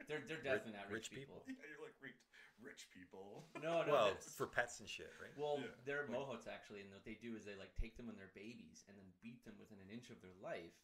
They're they're definitely not rich, rich people. people. yeah, you're like right, rich people. No, no. well, that's- for pets and shit, right? Well, Yeah. they're Like- Mahouts actually, and what they do is they like take them when they're babies and then beat them within an inch of their life,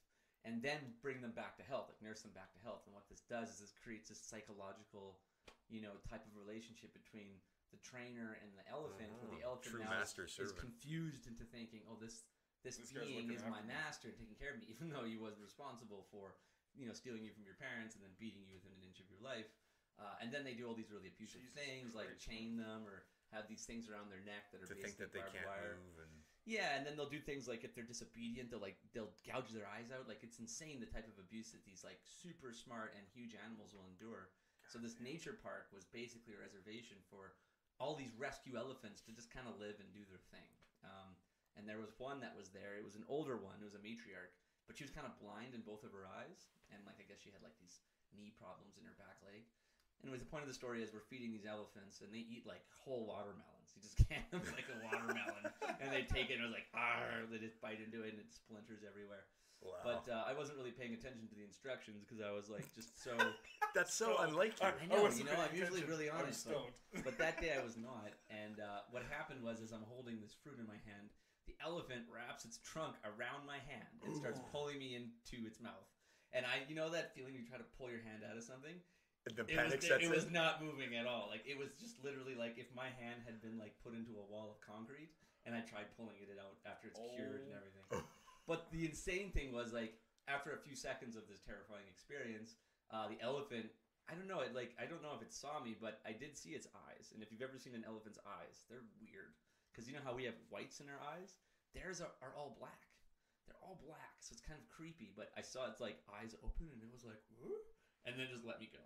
and then bring them back to health, like nurse them back to health. And what this does is this creates this psychological, you know, type of relationship between the trainer and the elephant, where the Oh, elephant true now master is, is confused into thinking, oh, this this, This being is my after me." master and taking care of me, even though he was responsible for, you know, stealing you from your parents and then beating you within an inch of your life. Uh, and then they do all these really abusive Jesus things, like chain them or have these things around their neck that are to think basically that they barbed can't wire. move and Yeah, and then they'll do things like if they're disobedient, they'll like they'll gouge their eyes out. Like it's insane the type of abuse that these like super smart and huge animals will endure. So this nature park was basically a reservation for all these rescue elephants to just kind of live and do their thing. Um, and there was one that was there. It was an older one. It was a matriarch, but she was kind of blind in both of her eyes, and like I guess she had like these knee problems in her back leg. Anyways, the point of the story is we're feeding these elephants, and they eat like whole watermelons. You just can them like a watermelon, and they take it and it's like, ah, they just bite into it, and it splinters everywhere. Wow. But uh, I wasn't really paying attention to the instructions because I was like just so. That's so unlike you. I know, wasn't you know, I'm usually attention. really honest, but- but that day I was not. And uh, what happened was, as I'm holding this fruit in my hand, the elephant wraps its trunk around my hand and starts pulling me into its mouth. And I, you know, that feeling you try to pull your hand out of something. the It was, panic it, sets was not moving at all. Like it was just literally like if my hand had been like put into a wall of concrete, and I tried pulling it out after it's cured and Oh. everything. But the insane thing was like after a few seconds of this terrifying experience, uh, the elephant. I don't know. It like I don't know if it saw me, but I did see its eyes. And if you've ever seen an elephant's eyes, they're weird. Because you know how we have whites in our eyes, theirs are, are all black. They're all black, so it's kind of creepy. But I saw its like eyes open, and it was like, "Huh?" and then just let me go.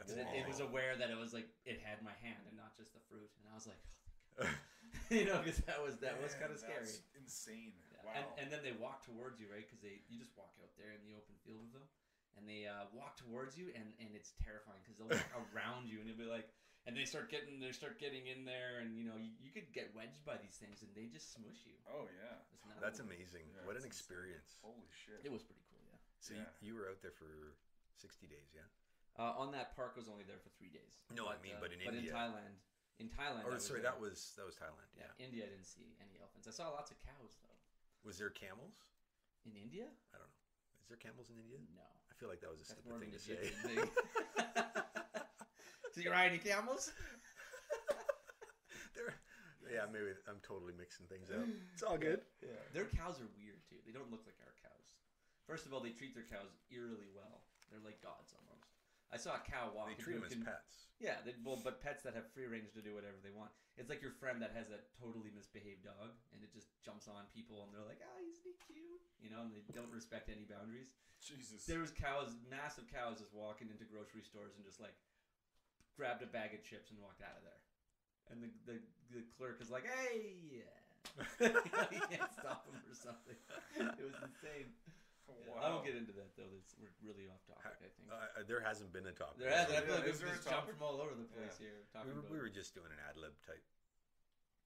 That's And it, it was aware that it was like it had my hand and not just the fruit, and I was like, oh, you know, because that was that was kind of scary. Insane. Yeah. Wow. And, and then they walk towards you, right? Because they you just walk out there in the open field with them, and they uh, walk towards you, and, and it's terrifying because they'll walk around you, and you'll be like, and they start getting they start getting in there, and you know you, you could get wedged by these things, and they just smush you. oh yeah. It's not That's amazing. Yeah, what an it's insane. experience. Holy shit. It was pretty cool, yeah. So Yeah. you, you were out there for 60 days, yeah? Uh, on that park was only there for three days. No, I mean, but in but India. in Thailand, in Thailand, Or sorry, there. that was that was Thailand. yeah. Yeah. India, I didn't see any elephants. I saw lots of cows though. Was there camels? In India? I don't know. Is there camels in India? No. I feel like that was a That's stupid thing to say. Thing. so you ride any camels? There- yeah, maybe I'm totally mixing things up. It's all good. Yeah. Their cows are weird too. They don't look like our cows. First of all, they treat their cows eerily well. They're like gods. I saw a cow walk. They treat them as pets. Yeah, they, well, but pets that have free range to do whatever they want. It's like your friend that has that totally misbehaved dog, and it just jumps on people, and they're like, "Ah, isn't he cute?" You know, and they don't respect any boundaries. Jesus. There was cows, massive cows, just walking into grocery stores and just like grabbed a bag of chips and walked out of there. And the the, the clerk is like, "Hey, yeah." you can't stop him or something. It was insane. Yeah, I won't get into that though. That's we're really off topic. I think Uh, there hasn't been a topic. there has. I Yeah, feel like we've there a just jumped from all over the place Yeah. here. We Talking were, about we were just doing an ad lib type.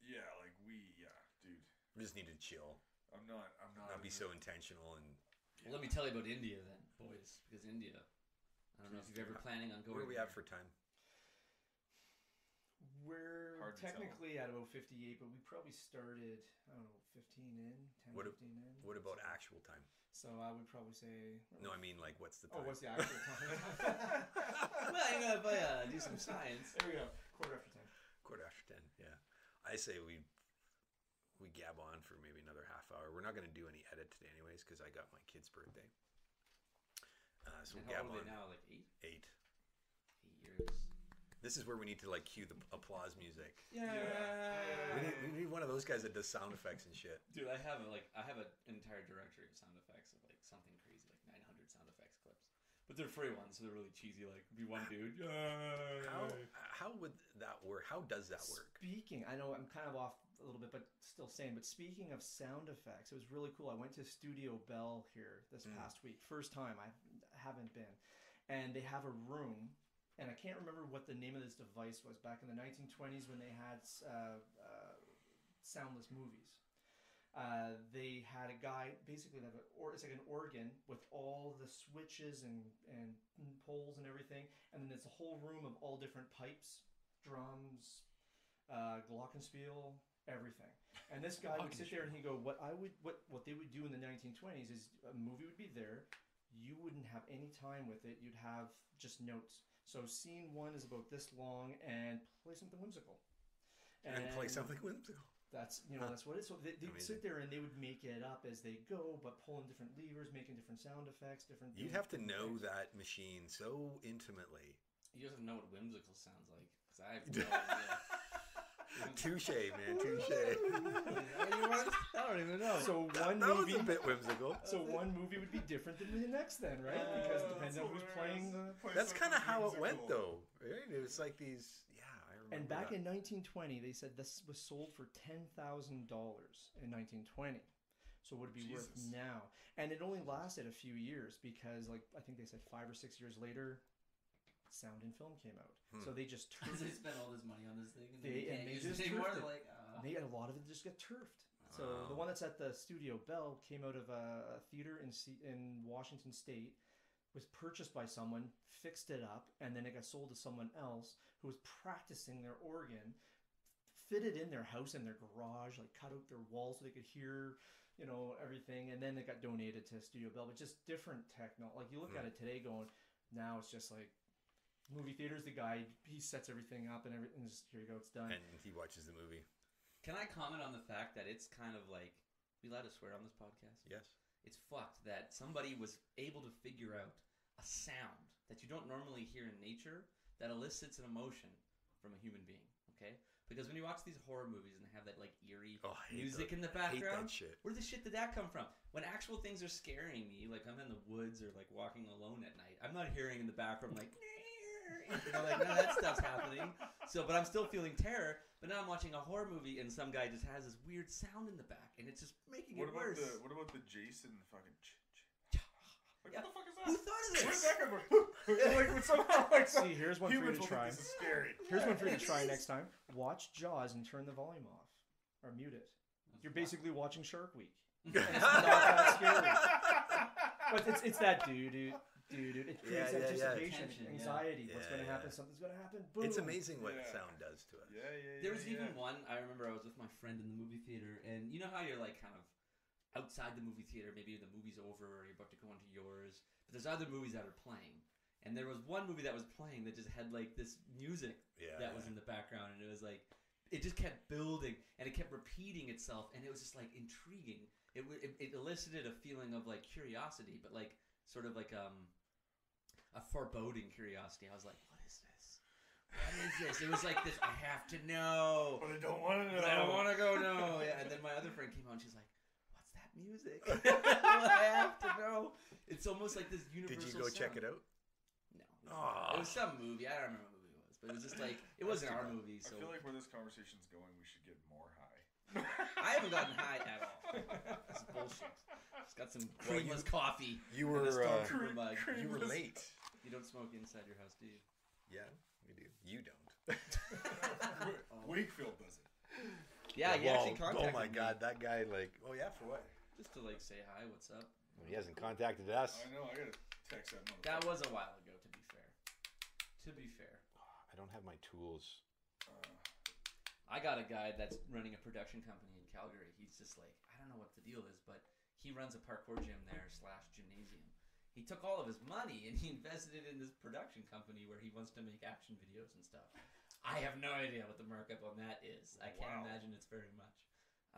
Yeah, like we. Yeah, dude. We just need to chill, I'm not. I'm not. not be so intentional. And Well, let me tell you about India then, boys, because India. I don't know if you've ever planning on going. what are we there. at for time? We're Hard technically at about 58, but we probably started, I don't know, 15 in, 10, What a- 15 in. What about actual time? So I would probably say. No, I mean like what's the Oh, what's the actual time? Well, you know, if I uh, do some science. there we go. Quarter after 10. Quarter after ten. Yeah, I say we we gab on for maybe another half hour. We're not going to do any edit today, anyways, because I got my kid's birthday. Uh, so And we'll how gab old are on they now? Like eight, eight. eight years. This is where we need to like cue the applause music. Yeah. We need, we need one of those guys that does sound effects and shit. Dude, I have a, like I have an entire directory of sound effects of like something crazy, like 900 sound effects clips. But they're free ones, so they're really cheesy. Like be one dude. How Yay. how would that work? How does that work? Speaking, I know I'm kind of off a little bit, but still saying. But speaking of sound effects, it was really cool. I went to Studio Bell here this Mm. past week, first time I haven't been, and they have a room, and I can't remember what the name of this device was back in the 1920s when they had uh, uh, soundless movies. Uh, they had a guy basically a, or it's like an organ with all the switches and and poles and everything, and then it's a whole room of all different pipes drums, uh, glockenspiel, everything. And this guy would sit there and he'd go, "What I would, what what they would do in the 1920s is a movie would be there. You wouldn't have any time with it. You'd have just notes. So scene one is about this long, and play something whimsical." And, play something whimsical. That's you know Huh. that's what it is. So they, they'd sit there and they would make it up as they go, but pulling different levers, making different sound effects, different. You'd have to know things. that machine so intimately. You doesn't know what whimsical sounds like because I have no idea. Touche, man, touche. I don't even know. So one that movie. was a bit whimsical. So one movie would be different than the next, then, right? Uh, because it depends on who's playing the. That's kind of how it went, though. Right? It was like these. Yeah, I remember. And back that. in 1920, they said this was sold for ten thousand dollars in 1920. So would it be worth now? And it only lasted a few years because, like, I think they said five or six years later, sound and film came out. Hmm. So they just Because they spent all this money on this thing and They- they, and can't they use just it anymore. They're it. like, uh, They a lot of it just got turfed. So the one that's at the Studio Bell came out of a, a theater in C- in Washington State, was purchased by someone, fixed it up, and then it got sold to someone else who was practicing their organ, fitted in their house in their garage, like cut out their walls so they could hear, you know, everything, and then it got donated to Studio Bell. But just different techno. Like you look Hmm. at it today, going, now it's just like. Movie theaters, the guy he sets everything up and everything. Just here you go, it's done. And he watches the movie. Can I comment on the fact that it's kind of like we allowed to swear on this podcast? Yes. It's fucked that somebody was able to figure out a sound that you don't normally hear in nature that elicits an emotion from a human being. Okay, because when you watch these horror movies and they have that like eerie Oh, music that- in the background, where the shit did that come from? When actual things are scaring me, like I'm in the woods or like walking alone at night, I'm not hearing in the background like, you know, like none of that stuff's happening. So, but I'm still feeling terror. But now I'm watching a horror movie and some guy just has this weird sound in the back, and it's just making What it about worse. the what about the Jason fucking? Ch- ch- like Yeah. what the fuck is that? Who thought of Where did this? that come from? like when somehow like some See, here's one for you humans to will try. think this is scary. Here's one for you to It try is. next time. Watch Jaws and turn the volume off or mute it. You're basically watching Shark Week. It's not that scary. But it's it's that dude, dude, dude, dude. It creates yeah, yeah. anticipation, Tension, yeah. anxiety. What's Yeah, going to yeah. happen? Something's going to happen. Boom. It's amazing what Yeah. sound does to us. Yeah, yeah, yeah. There was yeah. even one I remember I was with my friend in the movie theater, and you know how you're like kind of outside the movie theater, maybe the movie's over or you're about to go into yours, but there's other movies that are playing. And there was one movie that was playing that just had like this music Yeah. that was in the background, and it was like it just kept building and it kept repeating itself, and it was just like intriguing. It it, it elicited a feeling of like curiosity, but like sort of like um a foreboding curiosity. I was like, what is this? What is this? It was like this. I have to know. But I don't want to know. But I don't want to go. No. Yeah. And then my other friend came out. and She's like, "What's that music? I have to know." It's almost like this universal. Did you go check it out? No. Aw. It was some movie. I don't remember what movie it was, but it was just like it wasn't our movie. So I So feel like where this conversation's going, we should get more high. I haven't gotten high at all. This is bullshit. Just got some Well, you- creamless coffee. You were uh, Stormtrooper mug. you were late. You don't smoke inside your house, do you? Yeah, we do. You don't. Wakefield does it. Yeah, he Well, actually contacted Oh my me god, that guy like. Oh yeah, for what? just to like say hi, what's up? Well, he hasn't contacted us. I know. I gotta text that. That was a while ago, to be fair. To be fair. I don't have my tools. Uh, I got a guy that's running a production company in Calgary. He's just like, I don't know what the deal is, but he runs a parkour gym there slash gymnasium. He took all of his money and he invested it in this production company where he wants to make action videos and stuff. I have no idea what the markup on that is. I can't Wow. imagine it's very much.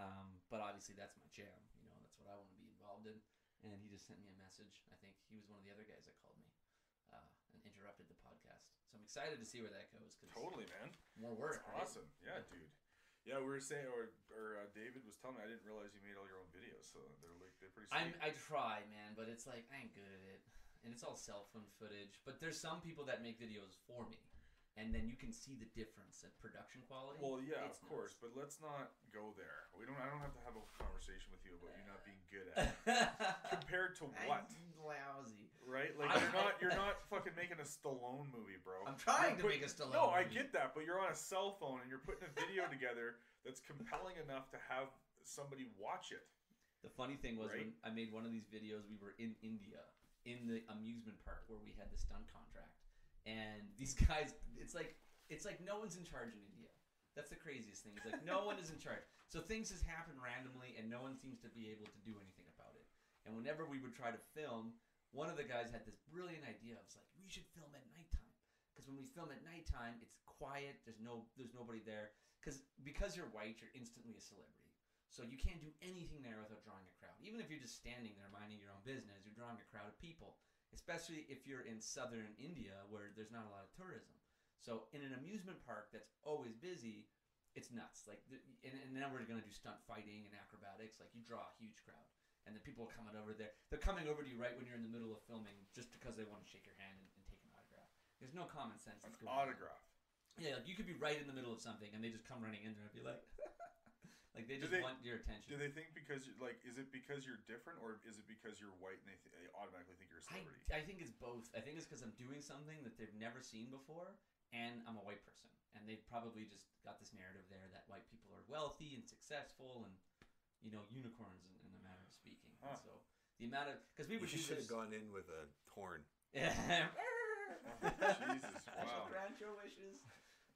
Um, but obviously that's my jam. You know, that's what I want to be involved in. And he just sent me a message. I think he was one of the other guys that called me uh, and interrupted the podcast. So I'm excited to see where that goes. Cause totally, man. More work. That's right? awesome. Yeah, dude. Yeah, we were saying, or, or uh, David was telling me, I didn't realize you made all your own videos, so they're like they're pretty. I'm, I try, man, but it's like I ain't good at it, and it's all cell phone footage. But there's some people that make videos for me, and then you can see the difference in production quality. well, yeah, It's of course, nuts. but let's not go there. We don't. I don't have to have a conversation with you about you not being good at it. Compared to what, I'm lousy. Right? Like I- you're not. You're not fucking making a Stallone movie, bro. I'm trying to You're make a Stallone. Movie. No, I movie. get that, but you're on a cell phone and you're putting a video together that's compelling enough to have somebody watch it. The funny thing was Right? when I made one of these videos, we were in India in the amusement park where we had the stunt contract, and these guys, it's like it's like no one's in charge in India. That's the craziest thing. It's like no one is in charge. So things just happen randomly, and no one seems to be able to do anything about it. And whenever we would try to film, one of the guys had this brilliant idea. I was like, we should film at nighttime because when we film at nighttime, it's quiet. There's no, there's nobody there. Because because you're white, you're instantly a celebrity. So you can't do anything there without drawing a crowd. Even if you're just standing there minding your own business, you're drawing a crowd of people. Especially if you're in southern India where there's not a lot of tourism. So in an amusement park that's always busy, it's nuts. Like, and, and now we're gonna do stunt fighting and acrobatics. Like you draw a huge crowd, and then people are coming over there. They're coming over to you right when you're in the middle of filming, just because they want to shake your hand and, and take an autograph. There's no common sense. An that's going on. autograph. Yeah, like you could be right in the middle of something, and they just come running in there and be like, like they just they- want your attention. Do they think because you- like is it because you're different or is it because you're white and they, th- they automatically think you're a I, celebrity? I think it's both. I think it's because I'm doing something that they've never seen before, and I'm a white person, and they've probably just got this narrative there that white people are wealthy and successful, and you know unicorns in, in a matter of speaking. Huh. so the amount of because we You would do should have gone in with a horn. Jesus, I shall wow. grant your wishes.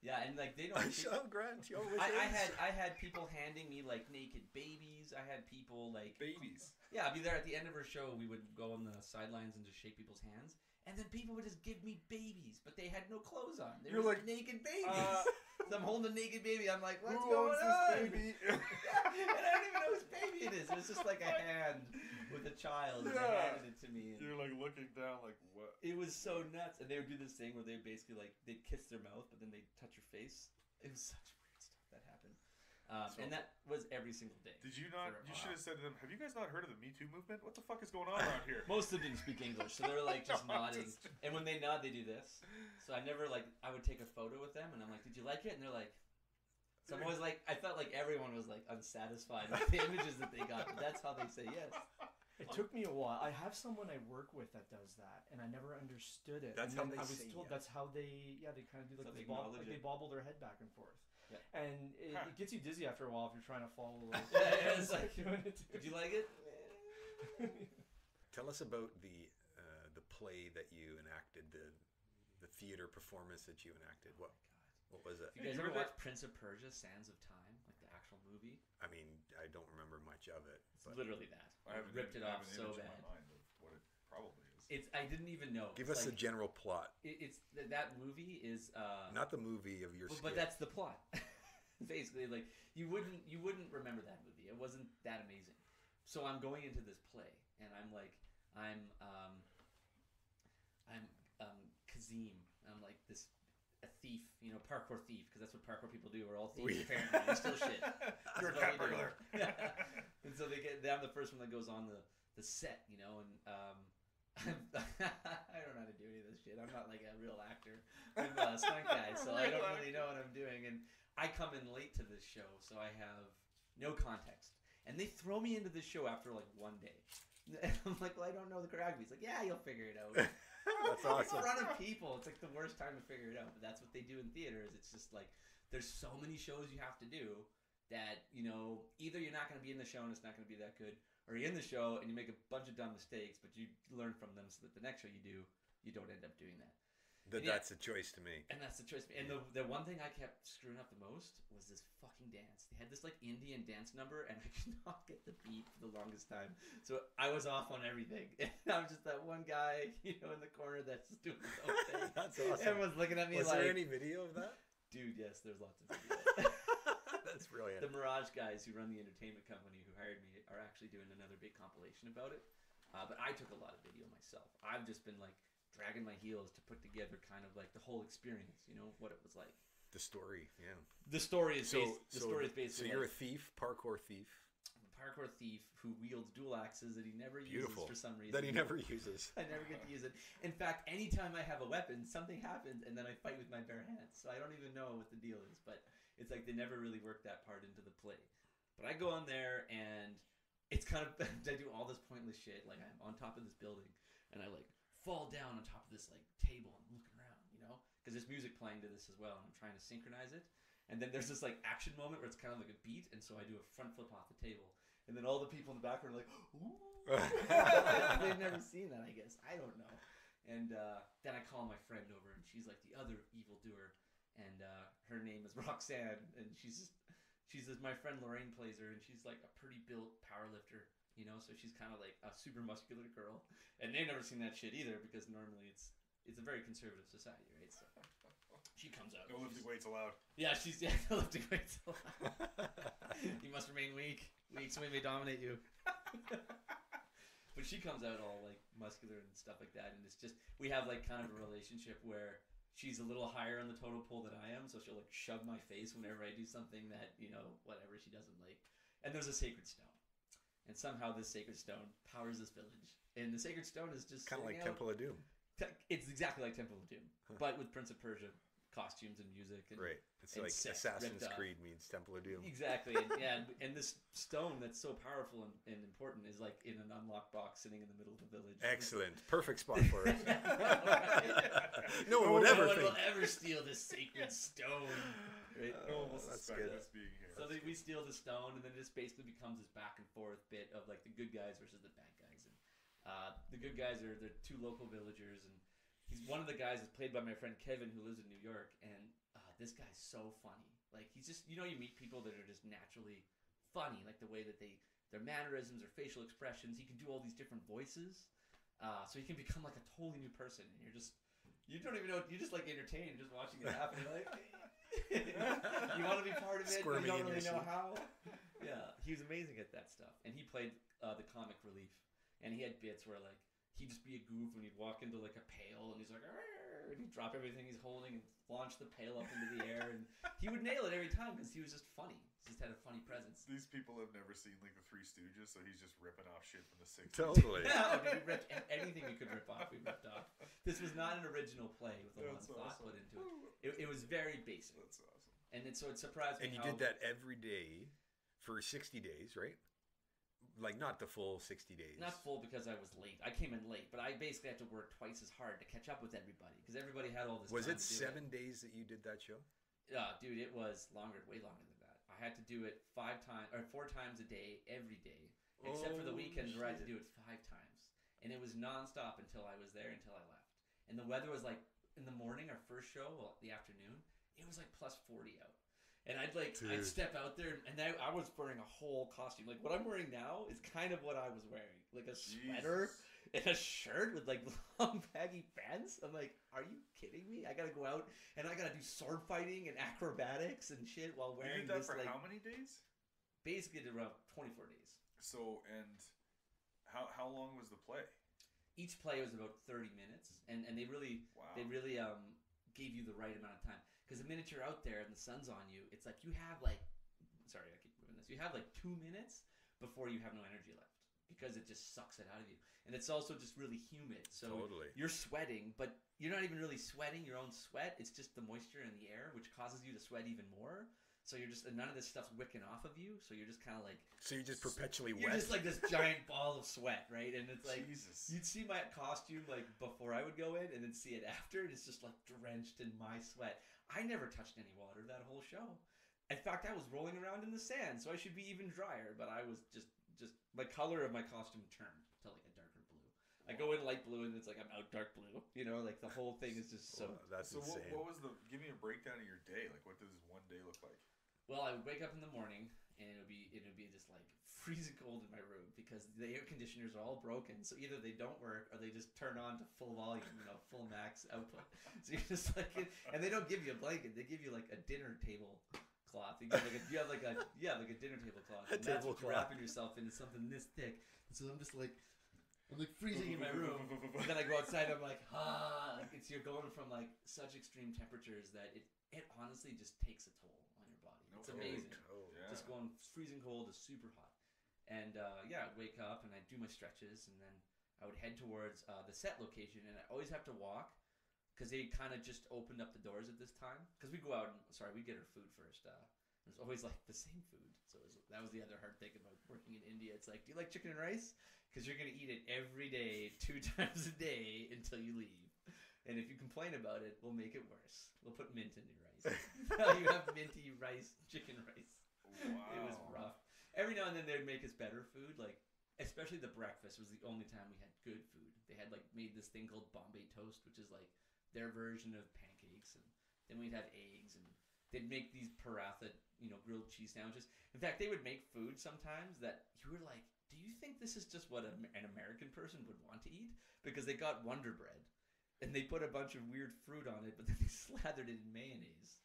Yeah, and like they don't. I shall grant your wishes. I, I had I had people handing me like naked babies. I had people like Babies. Yeah, I'd be there at the end of her show. We would go on the sidelines and just shake people's hands, and then people would just give me babies, but they had no clothes on. They You're were like, naked babies. Uh, so I'm holding a naked baby. I'm like, what's who going on? this baby? and I don't even know whose baby it is. It was just like a hand with a child, and they handed it to me. And You're like looking down, like what? it was so nuts. And they would do this thing where they basically like they'd kiss their mouth, but then they'd touch your face. It was such weird stuff that happened. Um, So- and that was every single day. Did you not? You should have said to them, "Have you guys not heard of the Me Too movement? What the fuck is going on around here?" Most of them didn't speak English, so they're like just No, nodding. just- And when they nod, they do this. So I never like I would take a photo with them, and I'm like, "Did you like it?" And they're like, "So I'm always like, I felt like everyone was like unsatisfied with the images that they got, but that's how they say yes. It took me a while. I have someone I work with that does that, and I never understood it. That's and how they I was say told yes. that's how they, yeah, they kind of do like So they bob, like they bobble their head back and forth. Yeah. And it, Huh. it gets you dizzy after a while if you're trying to follow. Like, Yeah, it's like- doing it Did you like it? Tell us about the uh, the play that you enacted, the the theater performance that you enacted. What what was it? If you guys You ever were there- watch Prince of Persia: Sands of Time, like the actual movie? I mean, I don't remember much of it, It's literally that. I have ripped it off so in bad. my mind of what it probably is. It's I didn't even know. give It's us the like, general plot, it, it's th- that movie is uh, not the movie of your. Well, skit. but that's the plot. Basically, like you wouldn't you wouldn't remember that movie. It wasn't that amazing. So I'm going into this play, and I'm like, I'm um, I'm um, Kazim. I'm like this a thief, you know, parkour thief, because that's what parkour people do. We're all thieves We- apparently. We steal shit. You're a That's cat what we do. burglar. and so they get. I'm the first one that goes on the the set, you know, and um, I don't know how to do any of this shit. I'm not like a real actor. I'm a stunt guy, so I don't really know what I'm doing. And I come in late to this show, so I have no context. And they throw me into this show after like one day. And I'm like, well, I don't know the choreography. He's like, yeah, you'll figure it out. that's awesome. In front of people, it's like the worst time to figure it out. But that's what they do in theaters. It's just like there's so many shows you have to do that you know either you're not going to be in the show and it's not going to be that good, or you're in the show and you make a bunch of dumb mistakes, but you learn from them so that the next show you do, you don't end up doing that. That, Yeah. That's a choice to make. And that's the choice. And the, the one thing I kept screwing up the most was this fucking dance. They had this like Indian dance number, and I could not get the beat for the longest time. So I was off on everything. And I'm just that one guy, you know, in the corner that's just doing his own thing. That's awesome. Everyone's looking at me Was like, there any video of that? dude, yes, there's lots of videos. Brilliant. the Mirage guys who run the entertainment company who hired me are actually doing another big compilation about it. Uh, but I took a lot of video myself. I've just been like dragging my heels to put together kind of like the whole experience, you know, what it was like. The story, yeah. The story is So, based, the so, story is based so you're like, a thief, parkour thief a parkour thief who wields dual axes that he never Beautiful. uses for some reason. that he never uses. I never get to use it. In fact, anytime I have a weapon, something happens, and then I fight with my bare hands. So I don't even know what the deal is. But it's like they never really work that part into the play. But I go on there, and it's kind of I do all this pointless shit. Like I'm on top of this building, and I like fall down on top of this like table and looking around, you know, because there's music playing to this as well, and I'm trying to synchronize it. And then there's this like action moment where it's kind of like a beat, and so I do a front flip off the table, and then all the people in the background are like, "Ooh." They've never seen that, I guess. I don't know. And uh, then I call my friend over, and she's like the other evil doer, and uh, her name is Roxanne, and she's she's my friend Lorraine plays her, and she's like a pretty built power lifter, you know, so she's kind of like a super muscular girl, and they've never seen that shit either because normally it's it's a very conservative society, right? So she comes out. No lifting weights allowed. Yeah, she's yeah, no lifting weights. allowed. you must remain weak. Weak swing may dominate you. but she comes out all like muscular and stuff like that, and it's just we have like kind of a relationship where she's a little higher on the total pole than I am, so she'll like shove my face whenever I do something that you know whatever she doesn't like. And there's a sacred stone, and somehow this sacred stone powers this village, and the sacred stone is just kind of like out- Temple of Doom. It's exactly like Temple of Doom, Huh. but with Prince of Persia costumes and music. And Right. It's and like sex Assassin's. Creed means Temple of Doom. Exactly, and, yeah, and, and this stone that's so powerful and, and important is like in an unlocked box sitting in the middle of the village. Excellent. Perfect spot for it. no No one would ever no one will ever steal this sacred stone. Right? No one will that's suspect good. us being here. So they, we steal the stone, and then it just basically becomes this back and forth bit of like the good guys versus the bad guys. And uh, the good guys are the two local villagers, and he's one of the guys is played by my friend Kevin, who lives in New York. And uh, this guy's so funny. Like he's just you know you meet people that are just naturally funny, like the way that they their mannerisms, or facial expressions. He can do all these different voices, uh, so he can become like a totally new person. And you're just you don't even know you're just like entertained just watching it happen. You're like. you want to be part of it, but you don't really know seat. how. Yeah, he was amazing at that stuff, and he played uh, the comic relief, and he had bits where like he'd just be a goof and he'd walk into like a pail, and he's like, "Arr," and he'd drop everything he's holding and launch the pail up into the air, and he would nail it every time because he was just funny. He just had a funny presence. These people have never seen like the Three Stooges, so he's just ripping off shit from the 60s. Totally. Yeah, we ripped anything we could rip off. We ripped off. This was not an original play with a lot That's of thought awesome. put into it. It, it was very basic, That's awesome. and it, so it surprised me. And you how- did that every day for 60 days, right? Like not the full 60 days. Not full because I was late. I came in late, but I basically had to work twice as hard to catch up with everybody because everybody had all this. Was it seven days that you did that show? Yeah, dude, it was longer, way longer than that. I had to do it five times or four times a day, every day, except for the Oh, weekends where I had to do it five times, and it was nonstop until I was there until I left. And the weather was like in the morning, our first show, well, the afternoon, it was like plus forty out. And I'd like I'd step out there, and I, I was wearing a whole costume. Like what I'm wearing now is kind of what I was wearing, like a sweater Jesus. and a shirt with like long baggy pants. I'm like, are you kidding me? I gotta go out and I gotta do sword fighting and acrobatics and shit while You wearing did that this for like how many days? basically around 24 days. So and how how long was the play? Each play was about 30 minutes, and and they really Wow. they really um gave you the right amount of time because the minute you're out there and the sun's on you, it's like you have like sorry I keep moving this. You have like two minutes before you have no energy left because it just sucks it out of you, and it's also just really humid. So totally. you're sweating, but you're not even really sweating your own sweat. It's just the moisture in the air, which causes you to sweat even more. So you're just and none of this stuff's wicking off of you. So you're just kind of like So you're just perpetually you're wet. just like this giant ball of sweat, right? And it's like Jesus. you'd see my costume like before I would go in, and then see it after, and it's just like drenched in my sweat. I never touched any water that whole show. In fact, I was rolling around in the sand, so I should be even drier. But I was just just my color of my costume turned to like a darker blue. I go in light blue, and it's like I'm out dark blue. You know, like the whole thing is just so. Wow, that's so what, what was the? Give me a breakdown of your day. Like, what does one day look like? Well, I would wake up in the morning and it would be it would be just like freezing cold in my room because the air conditioners are all broken. So either they don't work or they just turn on to full volume, you know, full max output. So you're just like, and they don't give you a blanket; they give you like a dinner table cloth. You, like a, you have like a yeah, like a dinner table cloth. A And that's what you're wrapping yourself in is something this thick. And so I'm just like, I'm like freezing in my room. And then I go outside. I'm like, ah, like it's you're going from like such extreme temperatures that it it honestly just takes a toll on your body. No It's kidding. amazing. Yeah. Just going freezing cold to super hot. And uh, yeah, I'd wake up and I'd do my stretches, and then I would head towards uh, the set location, and I always have to walk because they kind of just opened up the doors at this time. Because we go out and sorry, we get our food first. Uh, there's always like the same food, so it was, that was the other hard thing about working in India. It's like, do you like chicken and rice? Because you're gonna eat it every day, two times a day until you leave. And if you complain about it, we'll make it worse. We'll put mint in your rice. now you have minty rice, chicken rice. Wow. It was rough. Every now and then they'd make us better food, like especially the breakfast was the only time we had good food. They had like made this thing called Bombay toast, which is like their version of pancakes, and Then we'd have eggs, and they'd make these paratha, you know, grilled cheese sandwiches. In fact, they would make food sometimes that you were like, "Do you think this is just what an American person would want to eat?" Because they got Wonder Bread, and they put a bunch of weird fruit on it, but then they slathered it in mayonnaise.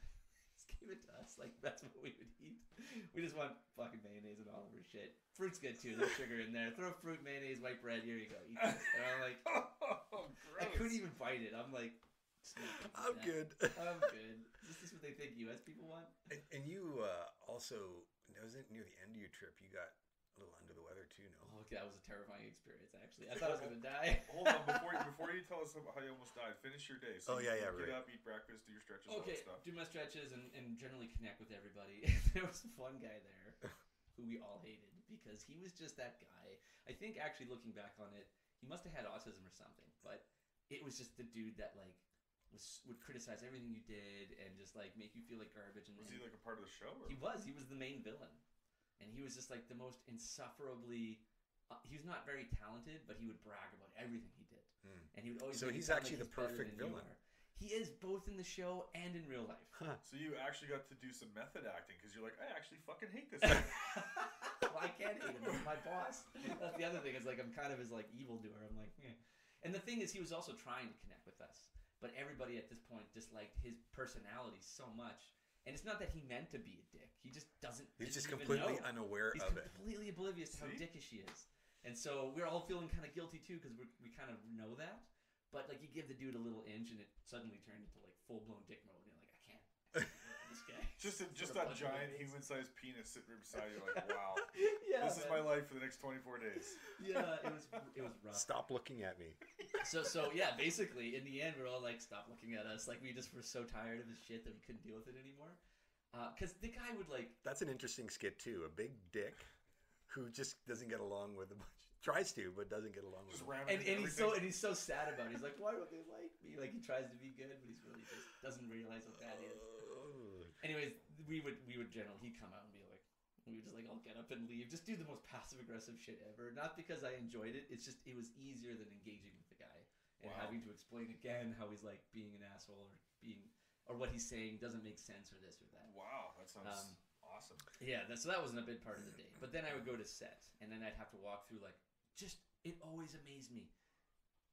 Just give it to us, like that's what we would eat. We just want fucking mayonnaise and all of our shit. Fruit's good too. There's sugar in there. Throw fruit, mayonnaise, white bread. Here you go. Eat this. And I'm like, oh, I couldn't even bite it. I'm like, "Just not gonna I'm that. good. I'm good. Is this what they think U.S. people want? And, and you uh, also, wasn't near the end of your trip, you got a little under the weather too, no? Oh, okay, that was a terrifying experience. Actually, I thought I was gonna die. Hold on, before you, before you tell us how you almost died, finish your day. Oh, you yeah, yeah, Get right. up, eat breakfast, do your stretches, all Okay, that stuff. do my stretches and, and generally connect with everybody. there was one guy there who we all hated because he was just that guy. I think actually looking back on it, he must have had autism or something. But it was just the dude that like was would criticize everything you did and just like make you feel like garbage. And, Was he like a part of the show? Or? he was he was the main villain, and he was just like the most insufferably. Uh, he was not very talented, but he would brag about everything he did, Hmm. and he would always. So he's actually like the better perfect villain. He is both in the show and in real life. So you actually got to do some method acting because you're like, I actually fucking hate this guy. well, I can't hate him. He's my boss. That's the other thing. Is like I'm kind of his like evildoer. I'm like, eh. and the thing is, he was also trying to connect with us, but everybody at this point disliked his personality so much. And it's not that he meant to be a dick. He just doesn't. He's just completely know. unaware He's of it. completely oblivious to how See? dickish he is. And so we're all feeling kind of guilty too because we kind of know that. But like you give the dude a little inch and it suddenly turned into like full blown dick mode. And you're like, I can't. I can't deal with this guy. just a, just Sort that of punch him in the giant human-sized penis sitting right beside you, like, wow, yeah, this is my life for the next 24 days. Yeah, it was it was rough. Stop looking at me. So so yeah, basically in the end we're all like, stop looking at us. Like we just were so tired of his shit that we couldn't deal with it anymore. Uh, because the guy would like That's an interesting skit too. A big dick who just doesn't get along with a bunch. Tries to, but doesn't get along with. Just them. and, and he's so and he's so sad about it. He's like, why don't they like me? Like he tries to be good, but he's really just doesn't realize what bad he is. Anyways, we would we would generally he'd come out and be like, we would just like all get up and leave, just do the most passive aggressive shit ever. Not because I enjoyed it. It's just it was easier than engaging with the guy and Wow. having to explain again how he's like being an asshole or being or what he's saying doesn't make sense or this or that. Wow, that sounds Um, awesome. Yeah, that, so that wasn't a big part of the day. But then I would go to set, and then I'd have to walk through like just. It always amazed me.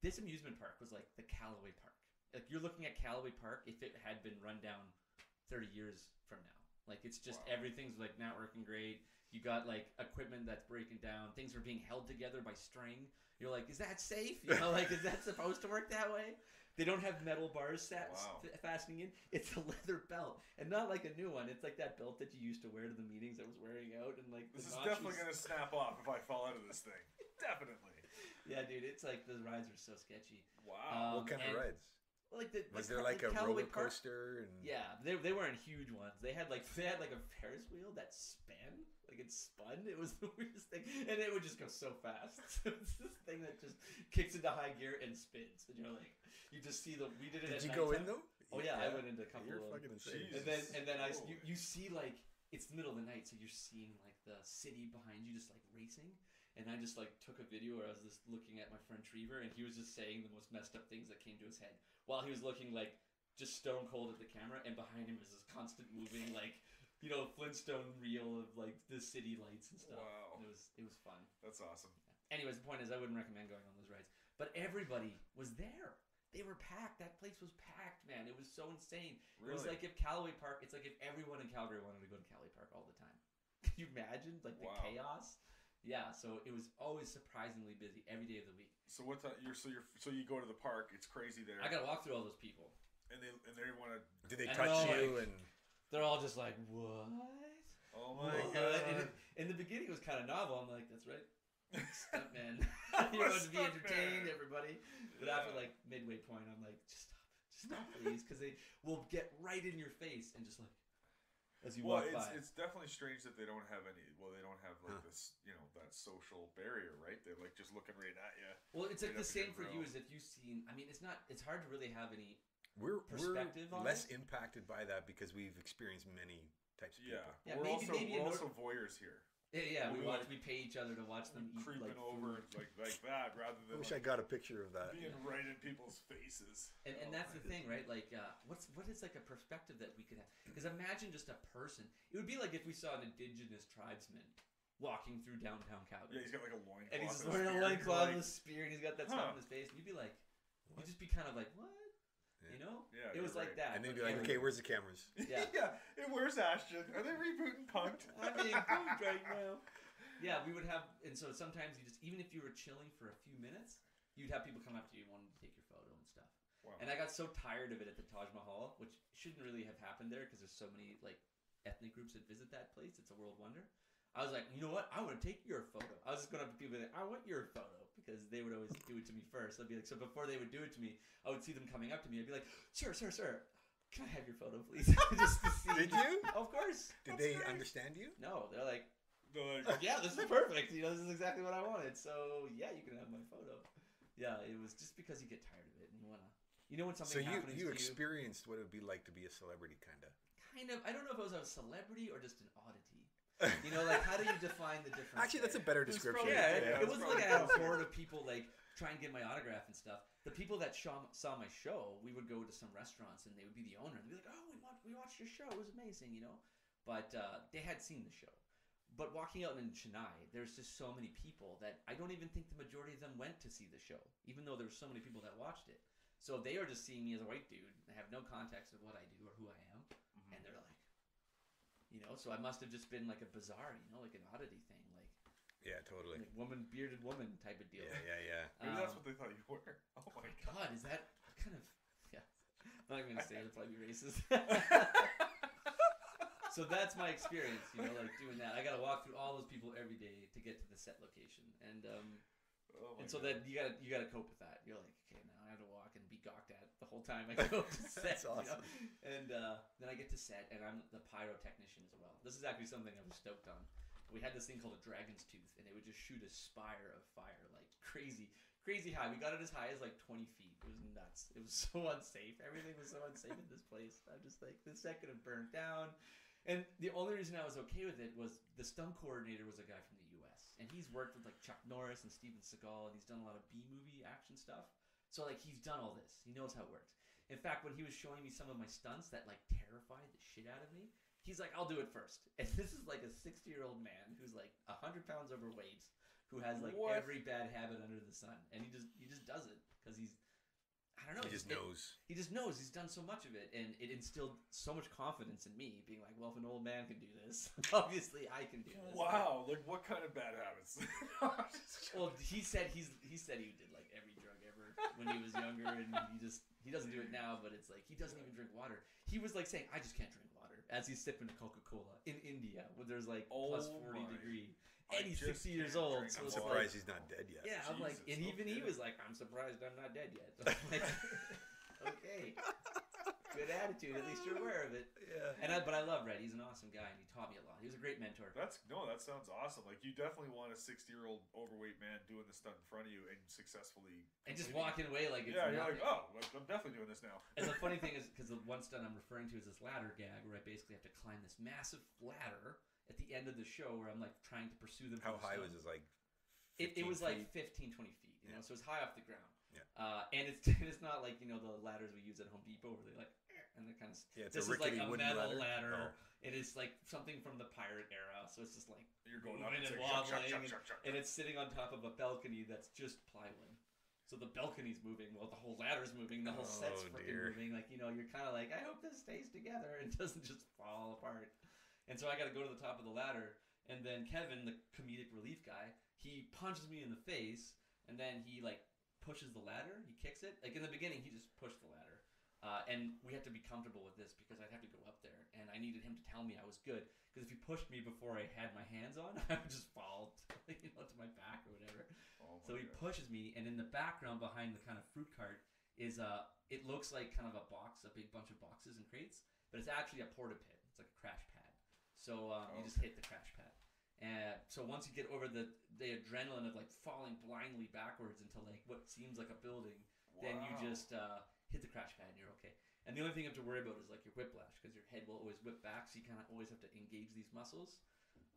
This amusement park was like the Calaway Park. Like you're looking at Calaway Park if it had been run down thirty years from now. Like it's just Wow. everything's like not working great. You got like equipment that's breaking down. Things are being held together by string. You're like, is that safe? You know, like is that supposed to work that way? They don't have metal bars sat, Wow. f- fastening in. It's a leather belt, and not like a new one. It's like that belt that you used to wear to the meetings. I was wearing out, and like This is definitely was- gonna snap off if I fall out of this thing. Definitely. Yeah, dude, it's like the rides are so sketchy. Wow. Um, what kind of rides? Like the, Was the there like a Calaway roller Park- coaster? And Yeah, they, they weren't huge ones. They had like they had like a Ferris wheel that span, like it spun. It was the weirdest thing, and it would just go so fast. So it's this thing that just kicks into high gear and spins, and you're like, you just see the. We did it. Did at you go in nighttime. them? Oh yeah, I went into a couple You're of them. fucking insane. And then and then I you, you see like it's the middle of the night, so you're seeing like the city behind you just like racing. And I just like took a video where I was just looking at my friend Trevor, and he was just saying the most messed up things that came to his head while he was looking like just stone cold at the camera, and behind him is this constant moving like you know Flintstone reel of like the city lights and stuff. Wow. It was it was fun. That's awesome. Anyways, the point is I wouldn't recommend going on those rides, but everybody was there. They were packed. That place was packed, man. It was so insane. Really? It was like if Calaway Park. It's like if everyone in Calgary wanted to go to Calaway Park all the time. Can you imagine like the Wow. chaos? Yeah. So it was always surprisingly busy every day of the week. So what time? You're so you're so you go to the park. It's crazy there. I got to walk through all those people. and they and they want to. Did they I touch know, you? and They're all just like, what? Oh my What? Uh, god! It- in the beginning, it was kind of novel. I'm like, that's right, stuntman. I'm You're a going to be entertained, stuntman. everybody. But after Yeah. like midway point, I'm like, just stop, just stop, please, because they will get right in your face and just like as you well, walk it's, by. it's definitely strange that they don't have any. Well, they don't have like Huh. this, you know, that social barrier, right? They're like just looking right at you. well, it's like the up in your same for you as if you've seen. I mean, it's not. It's hard to really have any. we're Perspective we're on less it? impacted by that because we've experienced many types of Yeah, people. Yeah, we're maybe- also maybe we're also voyeurs here. Yeah, yeah, we We'll watch. like- We pay each other to watch them eat creeping like over like like that rather than. I than wish I got a picture of that. being right in people's faces. And, and Oh, that's the thing, right? Like, uh, what's what is like a perspective that we could have? Because imagine just a person. It would be like if we saw an indigenous tribesman walking through downtown Calgary. Yeah, Calgary, he's got like a loincloth. and he's just wearing a spear, loincloth like- with a spear, and he's got that Huh. stuff in his face, and you'd be like, you'd just be kind of like, what? You know? Yeah, it was you're like that. And they'd be like, okay, where's the cameras? Yeah. yeah. And where's Ashton? Are they rebooting Punked? I'm being punked right now. Yeah, we would have, and so sometimes you just, even if you were chilling for a few minutes, you'd have people come up to you wanting to take your photo and stuff. Wow. And I got so tired of it at the Taj Mahal, which shouldn't really have happened there because there's so many like ethnic groups that visit that place. It's a world wonder. I was like, you know what? I want to take your photo. I was just going up to people and be like, I want your photo because they would always do it to me first. I'd be like, so before they would do it to me, I would see them coming up to me. I'd be like, sir, sir, sir, can I have your photo, please? just to see. Did you? Of course. Did That's they great. understand you? No, they're like, like, yeah, this is perfect. You know, this is exactly what I wanted. So yeah, you can have my photo. Yeah, it was just because you get tired of it and you wanna, you know, when So something you happens you to you, experienced what it would be like to be a celebrity, kind of. kind of. I don't know if it was a celebrity or just an oddity. You know, like how do you define the difference? Actually, that's a better description. yeah, Yeah, it, it wasn't like I had a probably horde of people like try and get my autograph and stuff. The people that saw, saw my show, we would go to some restaurants and they would be the owner and they'd be like, "Oh, we watched, we watched your show. It was amazing," you know. But uh, they had seen the show. But walking out in Chennai, there's just so many people that I don't even think the majority of them went to see the show, even though there were so many people that watched it. So they are just seeing me as a white dude. They have no context of what I do or who I am, Mhm. and they're like, you know. So I must have just been like a bizarre, you know, like an oddity thing, like Yeah, totally. like woman, bearded woman type of deal. Yeah, yeah, yeah. maybe that's Um, what they thought you were. Oh my God, is that kind of yeah? I'm not even gonna say it. It'll probably be racist. so that's my experience, you know, like doing that. I got to walk through all those people every day to get to the set location, and um, Oh my and so God. then you gotta you gotta cope with that. You're like, okay, now I have to walk and be gawked at the whole time I go to set. That's you know? And uh, then I get to set, and I'm the pyrotechnician as well. This is actually something I was stoked on. We had this thing called a dragon's tooth, and it would just shoot a spire of fire like crazy, crazy high. We got it as high as like 20 feet. It was nuts. It was so unsafe. Everything was so unsafe in this place. I'm just like, this set could have burned down. And the only reason I was okay with it was the stunt coordinator was a guy from the U.S. and he's worked with like Chuck Norris and Steven Seagal, and he's done a lot of B movie action stuff. So like he's done all this. He knows how it works. In fact, when he was showing me some of my stunts that like terrified the shit out of me, he's like, "I'll do it first. And this is like a sixty-year-old man who's like hundred pounds overweight, who has like What? every bad habit under the sun, and he just he just does it because he's I don't know. He just it- knows. he just knows he's done so much of it, and it instilled so much confidence in me, being like, "Well, if an old man can do this, obviously I can do this." Wow, like what kind of bad habits? Well, he said he's he said he did like every drug ever when he was younger, and he just he doesn't do it now. But it's like he doesn't even drink water. He was like saying, "I just can't drink water," as he's sipping a Coca Cola in India, where there's like forty my. degree, I and he's sixty years old. So I'm surprised like, he's not dead yet. yeah, I'm like, and no even he was like, "I'm surprised I'm not dead yet." I'm like, okay, good attitude. At least you're aware of it. Yeah. And I, but I love Red. He's an awesome guy, and he taught me a lot. He was a great mentor. That's no, that sounds awesome. Like you definitely want a sixty-year-old overweight man doing the stunt in front of you and successfully And just walking away like it's Yeah, you're nothing. like, oh, like, I'm definitely doing this now. And the funny thing is, because the one stunt I'm referring to is this ladder gag, where I basically have to climb this massive ladder at the end of the show, where I'm like trying to pursue them. How the high stunt. was it? Like. It, it 15 was like feet? 15, 20 feet, you know, so it's high off the ground. Yeah. Uh, and it's it's not like you know the ladders we use at Home Depot, where they're like, And they're kind of. Yeah, it's this a is like a metal ladder. ladder. Oh. It is like something from the pirate era, so it's just like You're going Moving and like, shuck, shuck, wobbling and- shuck, shuck, and it's sitting on top of a balcony that's just plywood. So the balcony's moving while the whole ladder's moving, the whole oh, set's Oh, freaking dear. moving. Like you know, you're kind of like, I hope this stays together and doesn't just fall apart. And so I got to go to the top of the ladder, and then Kevin, the comedic relief guy, he punches me in the face, and then he like pushes the ladder. He kicks it. Like in the beginning, he just pushed the ladder. Uh, and we had to be comfortable with this because I'd have to go up there, and I needed him to tell me I was good. Because if he pushed me before I had my hands on, I would just fall, to, you know, to my back or whatever. Oh So he God. pushes me, and in the background behind the kind of fruit cart is uh it looks like kind of a box, a big bunch of boxes and crates, but it's actually a porta pit. It's like a crash pad. So um, you just hit the crash pad. And so once you get over the the adrenaline of like falling blindly backwards into like what seems like a building, then you just uh, hit the crash pad and you're okay. And the only thing you have to worry about is like your whiplash because your head will always whip back, so you kind of always have to engage these muscles.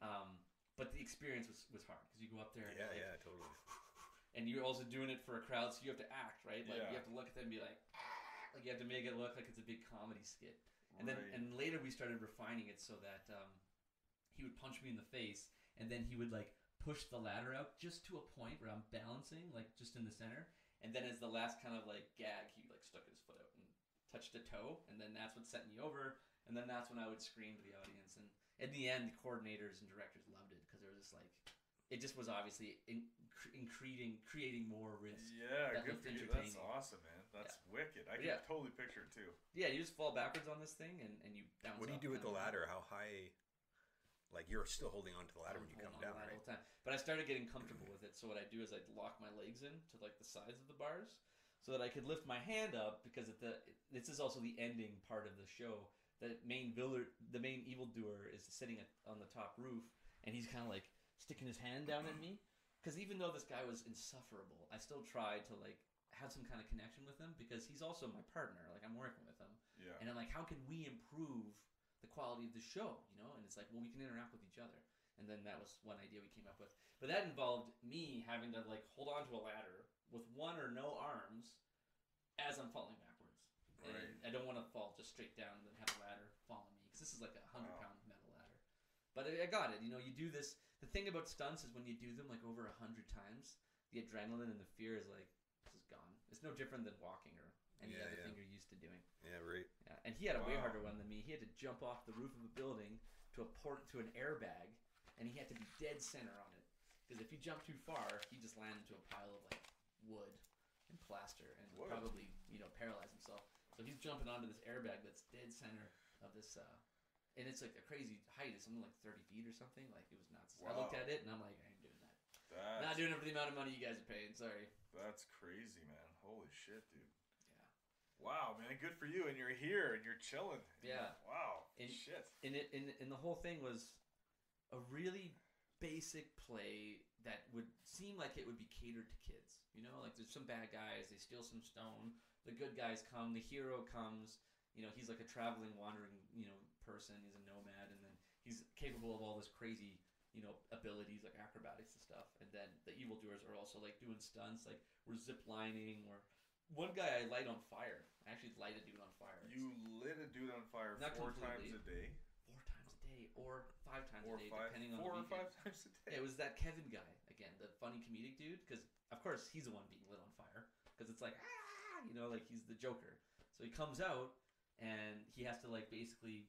Um, but the experience was, was hard because you go up there and, Yeah, you're like, yeah, totally. and you're also doing it for a crowd, so you have to act right. Like Yeah. you have to look at them and be like, "Ah," like you have to make it look like it's a big comedy skit. And then and later we started refining it so that um, he would punch me in the face, and then he would like push the ladder out just to a point where I'm balancing, like just in the center. And then as the last kind of like gag, he like stuck his foot out and touched a toe, and then that's what set me over. And then that's when I would scream to the audience. And in the end, the coordinators and directors loved it because it was just like, it just was obviously in, in creating creating more risk. Yeah, that good for you. That's awesome, man. That's wicked. I But can yeah. totally picture it too. Yeah, you just fall backwards on this thing and, and you bounce. What do you off do with the kinda ladder? How high? Like you're still holding onto the ladder I'm when you come holding down, on to right? all the time. But I started getting comfortable with it. So what I do is I'd lock my legs in to like the sides of the bars, so that I could lift my hand up because at the this is also the ending part of the show. The main villain, the main evildoer, is sitting at, on the top roof, and he's kind of like sticking his hand down at me. Because even though this guy was insufferable, I still tried to like have some kind of connection with him because he's also my partner. Like I'm working with him. Yeah. And I'm like, how can we improve the quality of the show? You know, and it's like, well, we can interact with each other. And then that was one idea we came up with. But that involved me having to like hold on to a ladder with one or no arms as I'm falling backwards. Right. And I don't want to fall just straight down and then have a ladder fall on me because this is like a hundred Wow. metal ladder. But I, I got it. You know, you do this. The thing about stunts is when you do them like over a hundred times, the adrenaline and the fear is like this is gone. It's no different than walking or any Yeah, other yeah. thing you're used to doing. Yeah, right. Yeah, and he had a way harder one than me. He had to jump off the roof of a building to a port to an airbag, and he had to be dead center on it. Because if he jumped too far, he just landed into a pile of like wood and plaster, and would Wood. probably you know paralyze himself. So he's jumping onto this airbag that's dead center of this, uh, and it's like a crazy height. It's something like thirty feet or something. Like it was nuts. I looked at it and I'm like, I ain't doing that. That's, Not doing it for the amount of money you guys are paying. Sorry. that's crazy, man. Holy shit, dude. Wow, man. Good for you. And you're here and you're chilling. Yeah. Wow. And- shit. and it and, and the whole thing was a really basic play that would seem like it would be catered to kids. You know, like there's some bad guys, they steal some stone, the good guys come, the hero comes, you know, he's like a traveling, wandering, you know, person, he's a nomad, and then he's capable of all this crazy, you know, abilities like acrobatics and stuff. And then the evildoers are also like doing stunts, like we're zip lining or one guy I light on fire. I actually light a dude on fire. You lit a dude on fire Not four completely. times a day, four times a day or five times or a day, five, depending on four the or five times a day. It was that Kevin guy again, the funny comedic dude. Because of course he's the one being lit on fire. Because it's like ah, you know, like he's the Joker. So he comes out and he has to like basically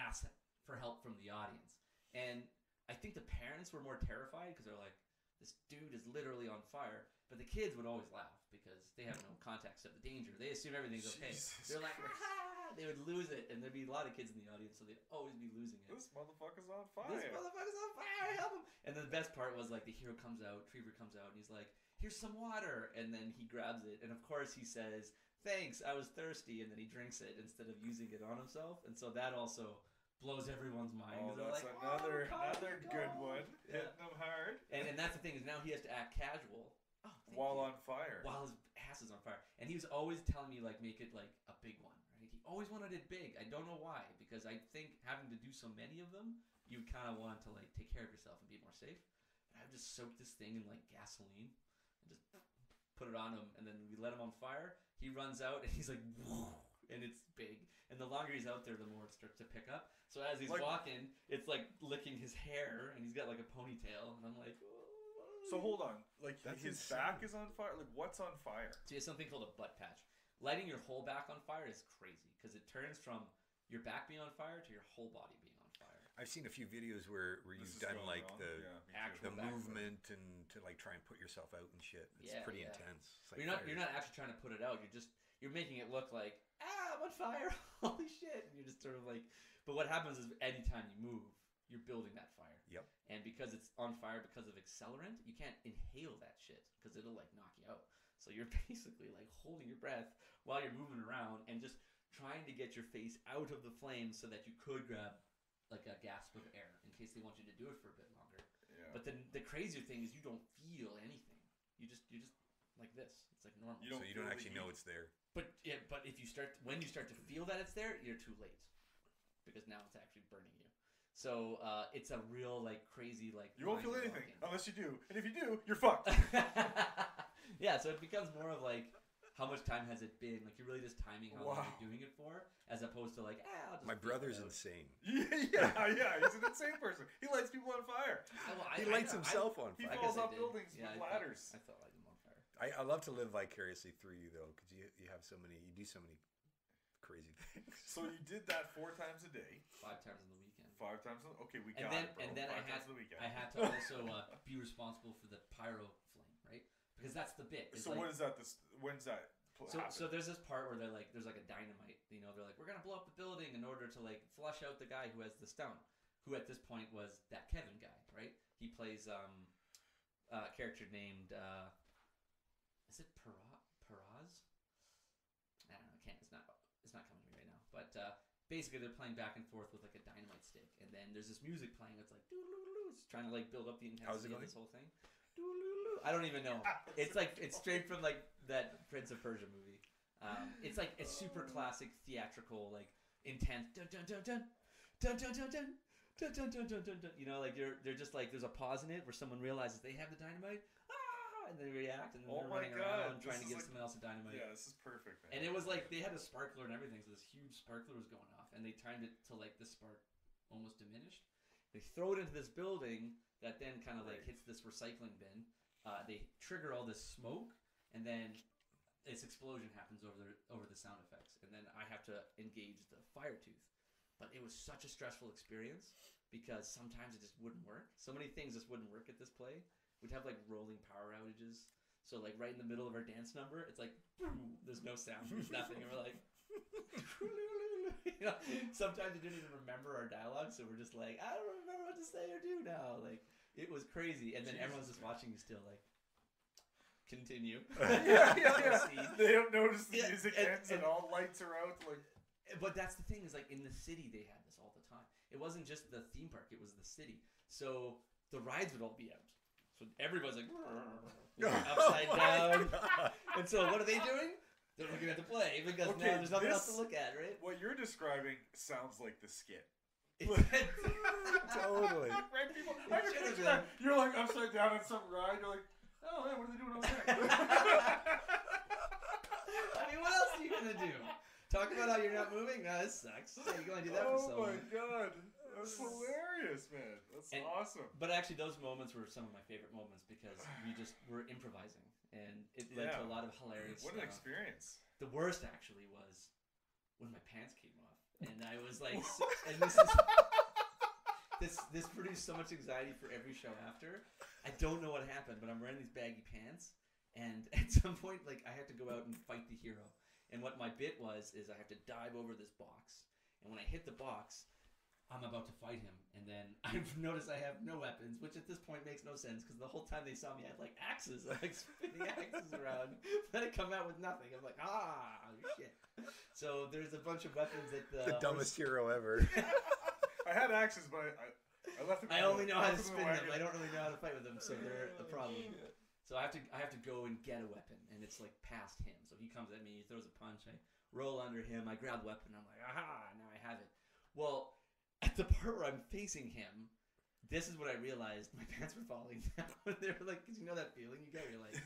ask for help from the audience. And I think the parents were more terrified because they're like, this dude is literally on fire. But the kids would always laugh because they have no context of the danger. They assume everything's okay. Jesus They're like, "Ah!" they would lose it, and there'd be a lot of kids in the audience, so they'd always be losing it. This motherfucker's on fire. This motherfucker's on fire! Help him! And then the best part was like the hero comes out, Trevor comes out, and he's like, "Here's some water," and then he grabs it, and of course he says, "Thanks, I was thirsty," and then he drinks it instead of using it on himself, and so that also blows everyone's mind. Oh, that's like, another "Oh, another good one. Yeah. Hitting them hard And and that's the thing is now he has to act casual. Oh, while you. on fire. while his ass is on fire. And he was always telling me like make it like a big one, right? He always wanted it big. I don't know why, because I think having to do so many of them, you kind of want to like take care of yourself and be more safe. And I would just soak this thing in like gasoline and just put it on him, and then we let him on fire. He runs out and he's like, and it's big. And the longer he's out there, the more it starts to pick up. So as he's Like- walking, it's like licking his hair, and he's got like a ponytail, and I'm like. So hold on, like That's his insane. back is on fire. Like what's on fire? So you have something called a butt patch. Lighting your whole back on fire is crazy because it turns from your back being on fire to your whole body being on fire. I've seen a few videos where, where This you've done like wrong. the yeah, actual the back movement and to like try and put yourself out and shit. It's Yeah, pretty yeah. intense. It's like you're not fire. you're not actually trying to put it out. You're just you're making it look like ah I'm on fire. Holy shit! And you're just sort of like. But what happens is anytime you move, you're building that fire. Yep. And because it's on fire because of accelerant, you can't inhale that shit because it'll like knock you out. So you're basically like holding your breath while you're moving around and just trying to get your face out of the flames so that you could grab like a gasp of air in case they want you to do it for a bit longer. Yeah. But then the crazier thing is you don't feel anything. You just you just like this. It's like normal. You so don't you don't feel the actually know it's there. But yeah, but if you start when you start to feel that it's there, you're too late because now it's actually burning you. So uh, it's a real like crazy like. You won't feel mind anything blowing. unless you do, and if you do, you're fucked. yeah, so it becomes more of like how much time has it been? Like you're really just timing how long you're doing it for, as opposed to like, ah, I'll just My feel it brother's out." insane. yeah, yeah, yeah. He's an insane person. He lights people on fire. I, well, I, He I- lights I- himself on fire. He falls off buildings Yeah, with I thought- ladders. I thought light him on fire. I, I love to live vicariously through you though, because you you have so many, you do so many crazy things. So you did that four times a day, Five times on the weekend. Five times. Okay, we And got then it, bro. and then I had weekend. I had to also uh, be responsible for the pyro flame, right? Because that's the bit. It's so like, when is that? This when's that? pl- So, happen? so there's this part where they're like, there's like a dynamite. You know, they're like, we're gonna blow up the building in order to like flush out the guy who has the stone, who at this point was that Kevin guy, right? He plays um, a character named uh, is it Para- Paraz? I don't know. I can't. It's not. It's not coming to me right now. But uh, basically, they're playing back and forth with like a dynamite stick, and then there's this music playing that's like, doo-doo-doo-doo. it's trying to like build up the intensity of this whole thing. Doo-doo-doo. I don't even know. It's like it's straight from like that Prince of Persia movie. Um, it's like it's super classic theatrical, like intense. Dun dun dun dun dun dun dun dun. Dun, dun, dun, dun, dun, dun. You know, like you're they're just like there's a pause in it where someone realizes they have the dynamite, ah, and they react, and then Oh they're running God, around trying to this is like- someone else a dynamite. yeah, this is perfect, man. And it was like they had a sparkler and everything, so this huge sparkler was going off, and they timed it to like the spark almost diminished. They throw it into this building that then kind of like hits this recycling bin. Uh, they trigger all this smoke, and then this explosion happens over the over the sound effects, and then I have to engage the fire tooth. But it was such a stressful experience because sometimes it just wouldn't work. So many things just wouldn't work at this play. We'd have like rolling power outages. So like right in the middle of our dance number, it's like boom, there's no sound, there's nothing, and we're like, you know, sometimes we didn't even remember our dialogue, so we're just like, I don't remember what to say or do now. Like it was crazy, and then everyone's Jesus, just watching you still, like, continue. yeah, yeah, yeah. They don't notice the Yeah, music and- ends and, and- all lights are out. Like eh, But that's the thing is like in the city they had this all the time. It wasn't just the theme park; it was the city. So the rides would all be out. So everybody's like oh upside Oh down. God. And so what are they doing? They're looking at the play because Okay, now there's nothing else to look at, right? what you're describing sounds like the skit. Totally. right, people. It I can picture that. You're like upside down on some ride. You're like, oh man, what are they doing over there? I mean, what else are you gonna do? Talk about how you're not moving? No, this sucks. Yeah, you can only do that for oh so oh my long. God, that's hilarious, man. That's And- awesome. But actually, those moments were some of my favorite moments because we just were improvising, and it led to a lot of hilarious What an stuff. experience. The worst actually was when my pants came off, and I was like, and this is this this produced so much anxiety for every show after. I don't know what happened, but I'm wearing these baggy pants, and at some point, like I had to go out and fight the hero. And what my bit was is I have to dive over this box, and when I hit the box, I'm about to fight him, and then I've noticed I have no weapons, which at this point makes no sense because the whole time they saw me, I had like axes, like spinning axes around. Then I come out with nothing. I'm like, ah, shit. So there's a bunch of weapons that the, the dumbest hero ever. I had axes, but I, I left them. I only know how to spin them in the them. wagon. I don't really know how to fight with them, so they're the problem. So I have to I have to go and get a weapon, and it's like past him. So he comes at me, he throws a punch, I roll under him, I grab the weapon, I'm like, aha, now I have it. Well, at the part where I'm facing him, this is what I realized: my pants were falling down. they were like, because you know that feeling you get, you're like,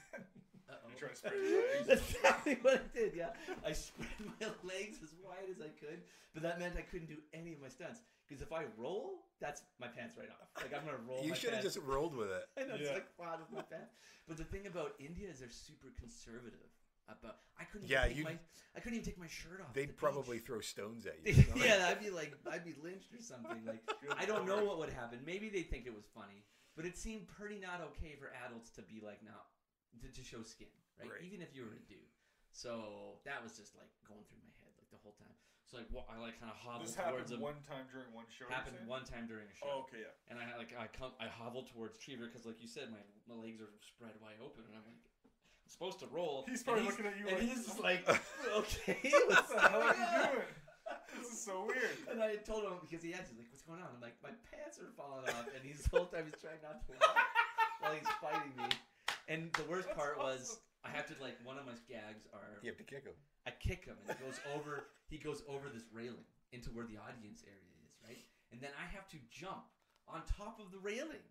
uh oh. You try to spread your legs. That's exactly what I did. Yeah, I spread my legs as wide as I could, but that meant I couldn't do any of my stunts. Because if I roll, that's my pants right off. Like I'm gonna roll. you should have just rolled with it. I know it's Yeah. like flat of my pants. But the thing about India is they're super conservative. About I couldn't. Yeah, even take you- my I couldn't even take my shirt off. They'd the probably beach. throw stones at you. yeah, I'd be like I'd be lynched or something. Like I don't know what would happen. Maybe they think it was funny, but it seemed pretty not okay for adults to be like not to, to show skin, right? Right. Even if you were a dude. So that was just like going through my head like the whole time. So like wa- I like kind of hobbled This towards happened him. one time during one show. happened one time during a show. Oh, okay, yeah. And I like I come I hobbled towards Cheever because like you said my my legs are spread wide open and I'm like I'm supposed to roll. He's probably he's- looking at you and like, he's just oh. like okay "What what's the hell are going you on?" doing? This is so weird. And I told him because he asked, he's like, "What's going on?" I'm like, "My pants are falling off," and he's the whole time he's trying not to laugh while he's fighting me. And the worst That's part was. I have to like one of my gags are You have to kick him. I kick him and he goes over he goes over this railing into where the audience area is, right? and then I have to jump on top of the railing,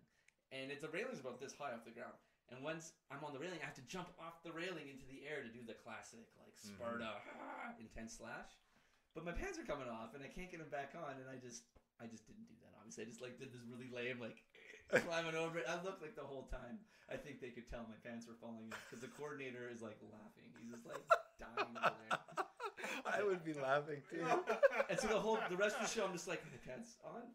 and it's the railing's about this high off the ground. And once I'm on the railing, I have to jump off the railing into the air to do the classic like Sparta ah, intense slash. But my pants are coming off, and I can't get them back on, and I just I just didn't do that. Obviously, I just like did this really lame like climbing over it. I looked like the whole time. I think they could tell my pants were falling off because the coordinator is like laughing. He's just like dying over there. I would be laughing too. And so the whole the rest of the show, I'm just like, are the pants on?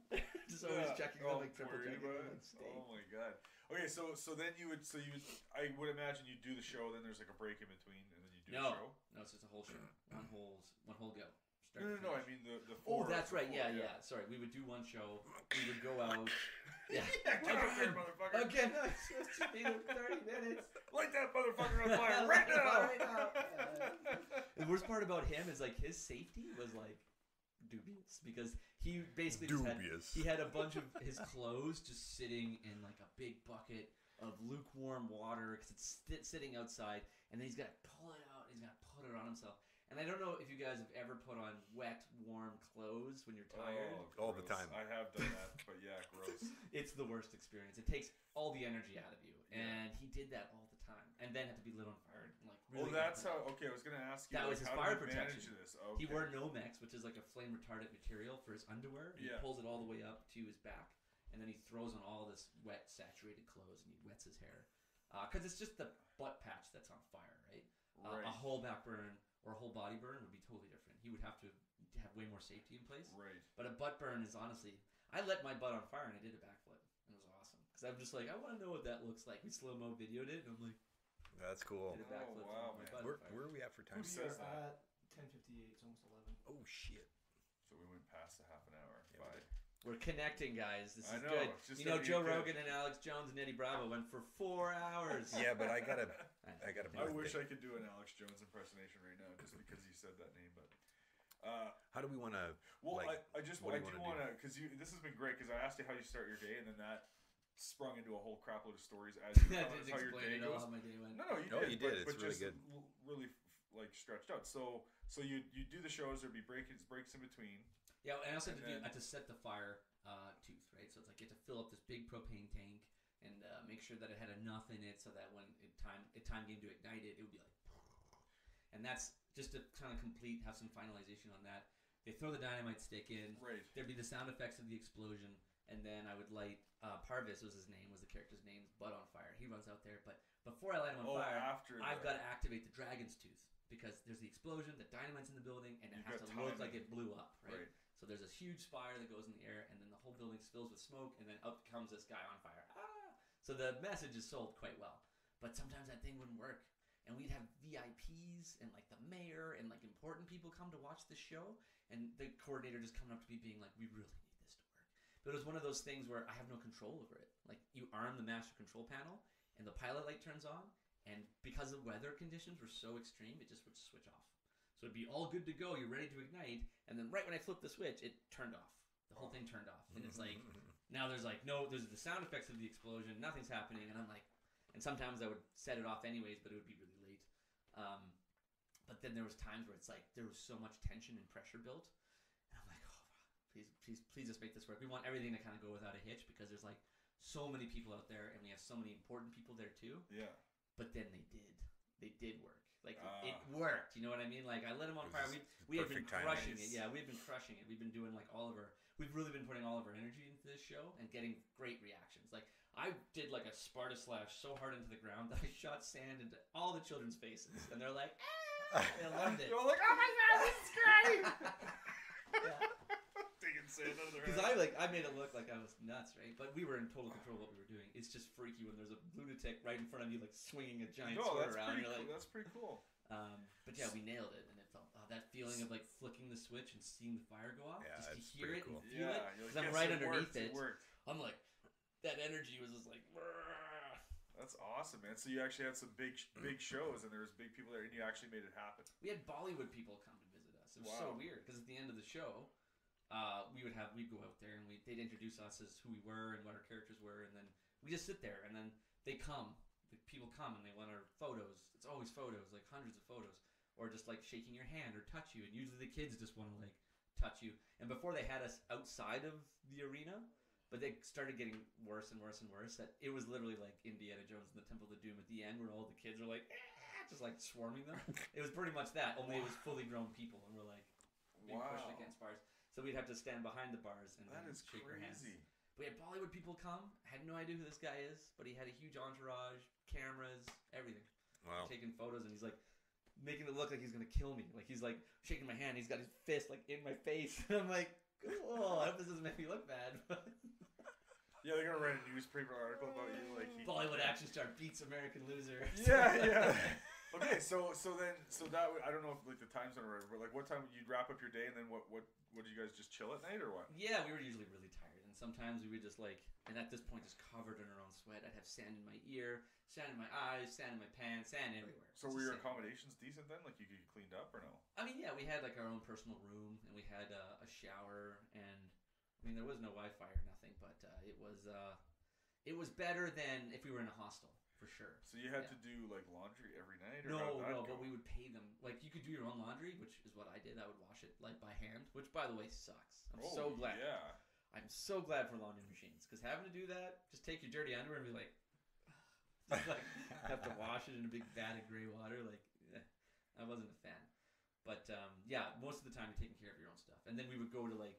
just always Yeah. checking Oh, them, like triple worried checking like. Oh my god. Okay, so so then you would so you would I would imagine you do the show, then there's like a break in between, and then you do No. the show. No, it's just a whole show. One whole one whole go. No, Start no, to no. I mean the the. Oh, four- that's right. four, Yeah, yeah. Sorry, we would do one show. We would go out. Yeah. Yeah, get out there, motherfucker! Again, no, it's supposed to be 30 minutes. Light that motherfucker on fire right now! Right now. The worst part about him is like his safety was like dubious because he basically just had, he had a bunch of his clothes just sitting in like a big bucket of lukewarm water because it's sti- sitting outside, and then he's got to pull it out. He's got to put it on himself. And I don't know if you guys have ever put on wet, warm clothes when you're oh, tired. Oh, All the time. I have done that, but yeah, gross. It's the worst experience. It takes all the energy out of you, Yeah. and he did that all the time, and then had to be lit on fire. Like Oh, that's how. Okay, I was gonna ask you. That like, was his how fire do you manage protection. this? Okay. He wore Nomex, which is like a flame retardant material for his underwear. He Yeah. pulls it all the way up to his back, and then he throws on all this wet, saturated clothes, and he wets his hair. Because it's just the butt patch that's on fire, right? Uh, right. a whole back burn or a whole body burn would be totally different. He would have to have way more safety in place. right. But a butt burn is honestly, I let my butt on fire and I did a backflip. and It was awesome because I'm just like, I want to know what that looks like. We slow mo videoed it, and I'm like, That's cool. did a Oh, wow, man. Where, where are we at for time? Who We says are that? at 10:58. It's almost 11. Oh shit! So we went past the half an hour. Yeah, we Bye. We're connecting, guys. This I is know, good. just You know, gotta be Joe good. Rogan and Alex Jones and Eddie Bravo went for four hours. Yeah, but I gotta. I gotta. I wish I could do an Alex Jones impersonation right now, just because you said that name. But uh, How do we want to? well, Like, I, I just what I do do want wanna to because you this has been great because I asked you how you start your day and then that sprung into a whole crap load of stories as you I tell us didn't how your day goes. how my day went. No, no, you No, did. you but. It's but really just good. l- really like stretched out. So so you you do the shows. There'd be breaks breaks in between. Yeah, and I also had And to do then- I had to set the fire uh, tooth, right? So it's like you have to fill up this big propane tank and uh, make sure that it had enough in it so that when it time it time came to ignite it, it would be like, and that's just to kind of complete, have some finalization on that. They throw the dynamite stick in. Right. There'd be the sound effects of the explosion, and then I would light. Uh, Parvis was his name, was the character's name. Butt on fire. He runs out there, but before I light him on Oh, fire, after I've got to activate the dragon's tooth because there's the explosion, the dynamite's in the building, and it You've has to look like it blew up, right? Right. So there's this huge spire that goes in the air, and then the whole building spills with smoke, and then up comes this guy on fire. Ah! So the message is sold quite well, but sometimes that thing wouldn't work, and we'd have VIPs and like the mayor and like important people come to watch the show, and the coordinator just coming up to me being like, "We really need this to work." But it was one of those things where I have no control over it. Like you arm the master control panel, and the pilot light turns on, and because the weather conditions were so extreme, it just would switch off. So it'd be all good to go. You're ready to ignite, and then right when I flipped the switch, it turned off. The whole thing turned off, and it's like now there's like no, there's the sound effects of the explosion. Nothing's happening, and I'm like, and sometimes I would set it off anyways, but it would be really late. Um, but then there was times where it's like there was so much tension and pressure built, and I'm like, oh, please, please, please just make this work. We want everything to kind of go without a hitch because there's like so many people out there, and we have so many important people there too. Yeah. But then they did, they did work. Like it- it Ah. worked. You know what I mean? Like I lit them on fire. We we had been crushing Nice. it. Yeah, we've been crushing it. We've been doing like all of our. We've really been putting all of our energy into this show and getting great reactions. Like I did like a Sparta slash so hard into the ground that I shot sand into all the children's faces, and they're like, ah! they loved it. You're like, oh my god, this is great. Yeah. Taking sand out of Because. I like I made it look like I was nuts, right? But we were in total control of what we were doing. It's just freaky when there's a lunatic right in front of you, like swinging a giant no, sword around. pretty You're cool. like, That's pretty cool. um, but yeah, we nailed it, and it felt uh, that feeling of like flicking the switch and seeing the fire go off. Yeah, just to hear pretty it cool. and feel Yeah, it. you're 'Cause I'm "Yes, right it underneath worked, it. It worked. I'm like, that energy was just like. That's awesome, man. So you actually had some big, big shows, and there was big people there, and you actually made it happen. We had Bollywood people come to visit us. It was so weird because at the end of the show, uh, we would have we'd go out there and we they'd introduce us as who we were and what our characters were, and then we just sit there and then they come, the people come and they want our photos. It's always photos, like hundreds of photos, or just like shaking your hand or touch you, and usually the kids just want to like touch you. And before they had us outside of the arena, but they started getting worse and worse and worse. That it was literally like Indiana Jones and the Temple of Doom at the end, where all the kids are like, "Ah," just like swarming them. it was pretty much that, only it was fully grown people, and we're like being pushed Wow. against bars. So we'd have to stand behind the bars and That then is shake their hands. crazy. We had Bollywood people come. I had no idea who this guy is, but he had a huge entourage, cameras, everything, Wow. taking photos, and he's like making it look like he's gonna kill me. Like he's like shaking my hand. He's got his fist like in my face, and I'm like, cool. I hope this doesn't make me look bad. Yeah, they're gonna write a newspaper article about you, like he, Bollywood action star beats American loser. Yeah, yeah. okay, so so then so that would, I don't know if like the times on right, but like what time you'd wrap up your day and then what what would you guys just chill at night or what? Yeah, we were usually really tired, and sometimes we would just like, and at this point, just covered in our own sweat. I'd have sand in my ear, sand in my eyes, sand in my pants, sand everywhere. So were your accommodations decent then? Like you could get cleaned up or no? I mean, yeah, we had like our own personal room, and we had uh, a shower, and I mean, there was no Wi-Fi or nothing, but uh, it was uh, it was better than if we were in a hostel for sure. So you had Yeah. to do like laundry every night or No, no, but we would pay them. Like you could do your own laundry, which is what I did. I would wash it like by hand, which by the way sucks. I'm so Oh, glad. Yeah. I'm so glad for laundry machines because having to do that, just take your dirty underwear and be like, just like have to wash it in a big vat of gray water. Like, eh, I wasn't a fan. But um, yeah, most of the time you're taking care of your own stuff, and then we would go to like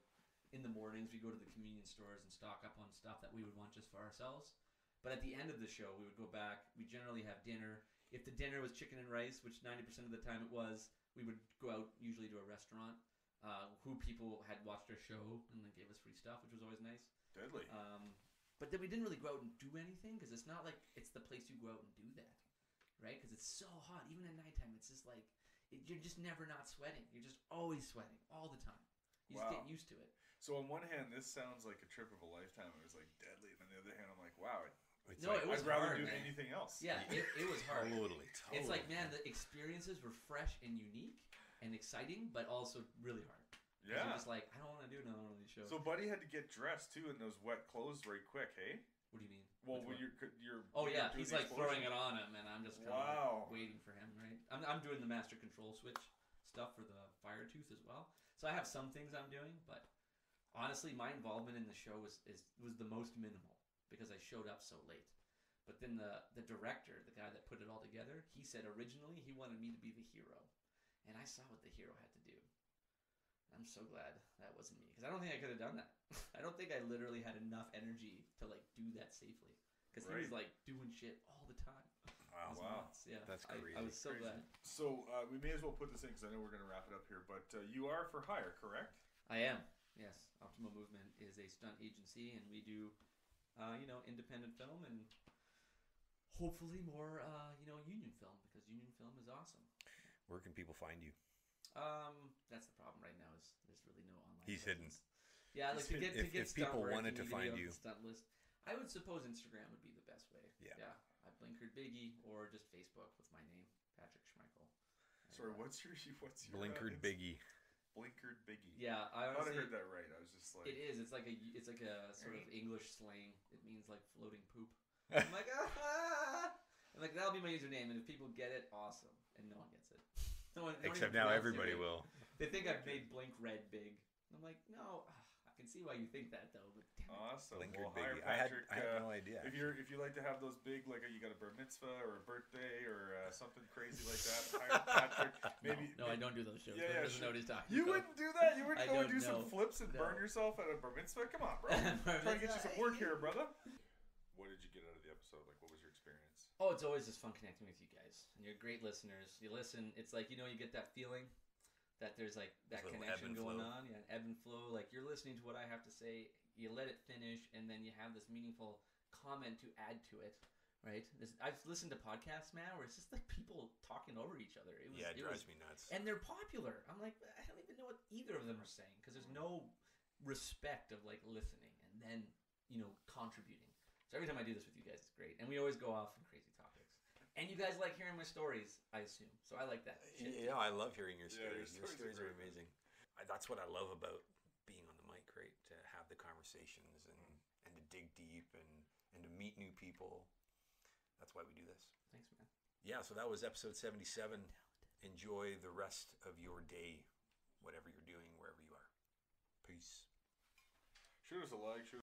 in the mornings we go to the convenience stores and stock up on stuff that we would want just for ourselves. But at the end of the show, we would go back. We generally have dinner. If the dinner was chicken and rice, which ninety percent of the time it was, we would go out usually to a restaurant uh, who people had watched our show and then gave us free stuff, which was always nice. Deadly. Um, but then we didn't really go out and do anything because it's not like it's the place you go out and do that, right? Because it's so hot. Even at nighttime, it's just like it, you're just never not sweating. You're just always sweating all the time. You just Wow. get used to it. So on one hand, this sounds like a trip of a lifetime. It was like deadly, and on the other hand, I'm like, wow, It's No, like, it was I'd rather hard, do man. anything else. Yeah, it, it was hard. totally, totally. It's like man, the experiences were fresh and unique and exciting, but also really hard. Yeah. You're just like I don't want to do another one of these shows. So Buddy had to get dressed too in those wet clothes very quick. Hey. what do you mean? Well, Which oh, when you're you're. Oh yeah, you're doing he's like throwing it on him, and I'm just kind Wow. of waiting for him. Right, I'm, I'm doing the master control switch stuff for the fire tooth as well. So I have some things I'm doing, but honestly, my involvement in the show was is was the most minimal because I showed up so late. But then the the director, the guy that put it all together, he said originally he wanted me to be the hero, and I saw what the hero had to do. I'm so glad that wasn't me because I don't think I could have done that. I don't think I literally had enough energy to like do that safely because he was like doing shit all the time. Wow. wow. nuts. Yeah, That's I- I, crazy. was so Crazy. glad. So uh, we may as well put this in because I know we're going to wrap it up here. But uh, you are for hire, correct? I am. Yes, Optimo Movement is a stunt agency, and we do, uh, you know, independent film and hopefully more, uh, you know, union film because union film is awesome. Where can people find you? Um, that's the problem right now is there's really no online. He's hidden. Yeah, like to He's get to get if people stunt work, wanted to find you. the stunt list. I would suppose Instagram would be the best way. Yeah. yeah. I blinkered Biggie or just Facebook with my name, Patrick Schmeichel. Sorry, what's your what's your Blinkered uh, Biggie. Blinkered Biggie. Yeah, I I thought I heard that right. I was just like, It is. It's like a. It's like a sort of English slang. It means like floating poop. I'm like, ah! I'm like that'll be my username, and if people get it, awesome. And no one gets it. No one. no Except now it everybody will. They think I've made Blink Red big. I'm like, no. ah, I can see why you think that though, but. Awesome. Blinkered well, hire Biggie. I had, Patrick, I had uh, no idea. If you're if you like to have those big like you got a bar mitzvah or a birthday or uh, something crazy like that, hire Patrick. Maybe no, no, I don't do those shows. Yeah, Yeah, yeah, doesn't sure. know talking You about. wouldn't do that. You wouldn't I go and don't do some flips and burn yourself at a bar mitzvah. Come on, bro. Trying to get you some work here, brother. What did you get out of the episode? Like, what was your experience? Oh, it's always just fun connecting with you guys. And you're great listeners. You listen. It's like you know you get that feeling that there's like that There's a little ebb connection going flow. on. Yeah, an ebb and flow. Like you're listening to what I have to say. You let it finish, and then you have this meaningful comment to add to it. Right? This, I've listened to podcasts now where it's just like people talking over each other. It was, yeah, it it was drives me nuts. and they're popular. I'm like, I don't even know what either of them are saying because there's no respect of like listening and then you know contributing. So every time I do this with you guys, it's great, and we always go off on crazy topics. And you guys like hearing my stories, I assume. So I like that. Uh, shit. Yeah, I love hearing your Yeah, your stories. your stories are stories are great. amazing. I, that's what I love about the conversations and, mm. and to dig deep and, and to meet new people. That's why we do this. Thanks, man. Yeah, so that was episode 77. Enjoy the rest of your day, whatever you're doing, wherever you are. Peace. Shoot us a like, shoot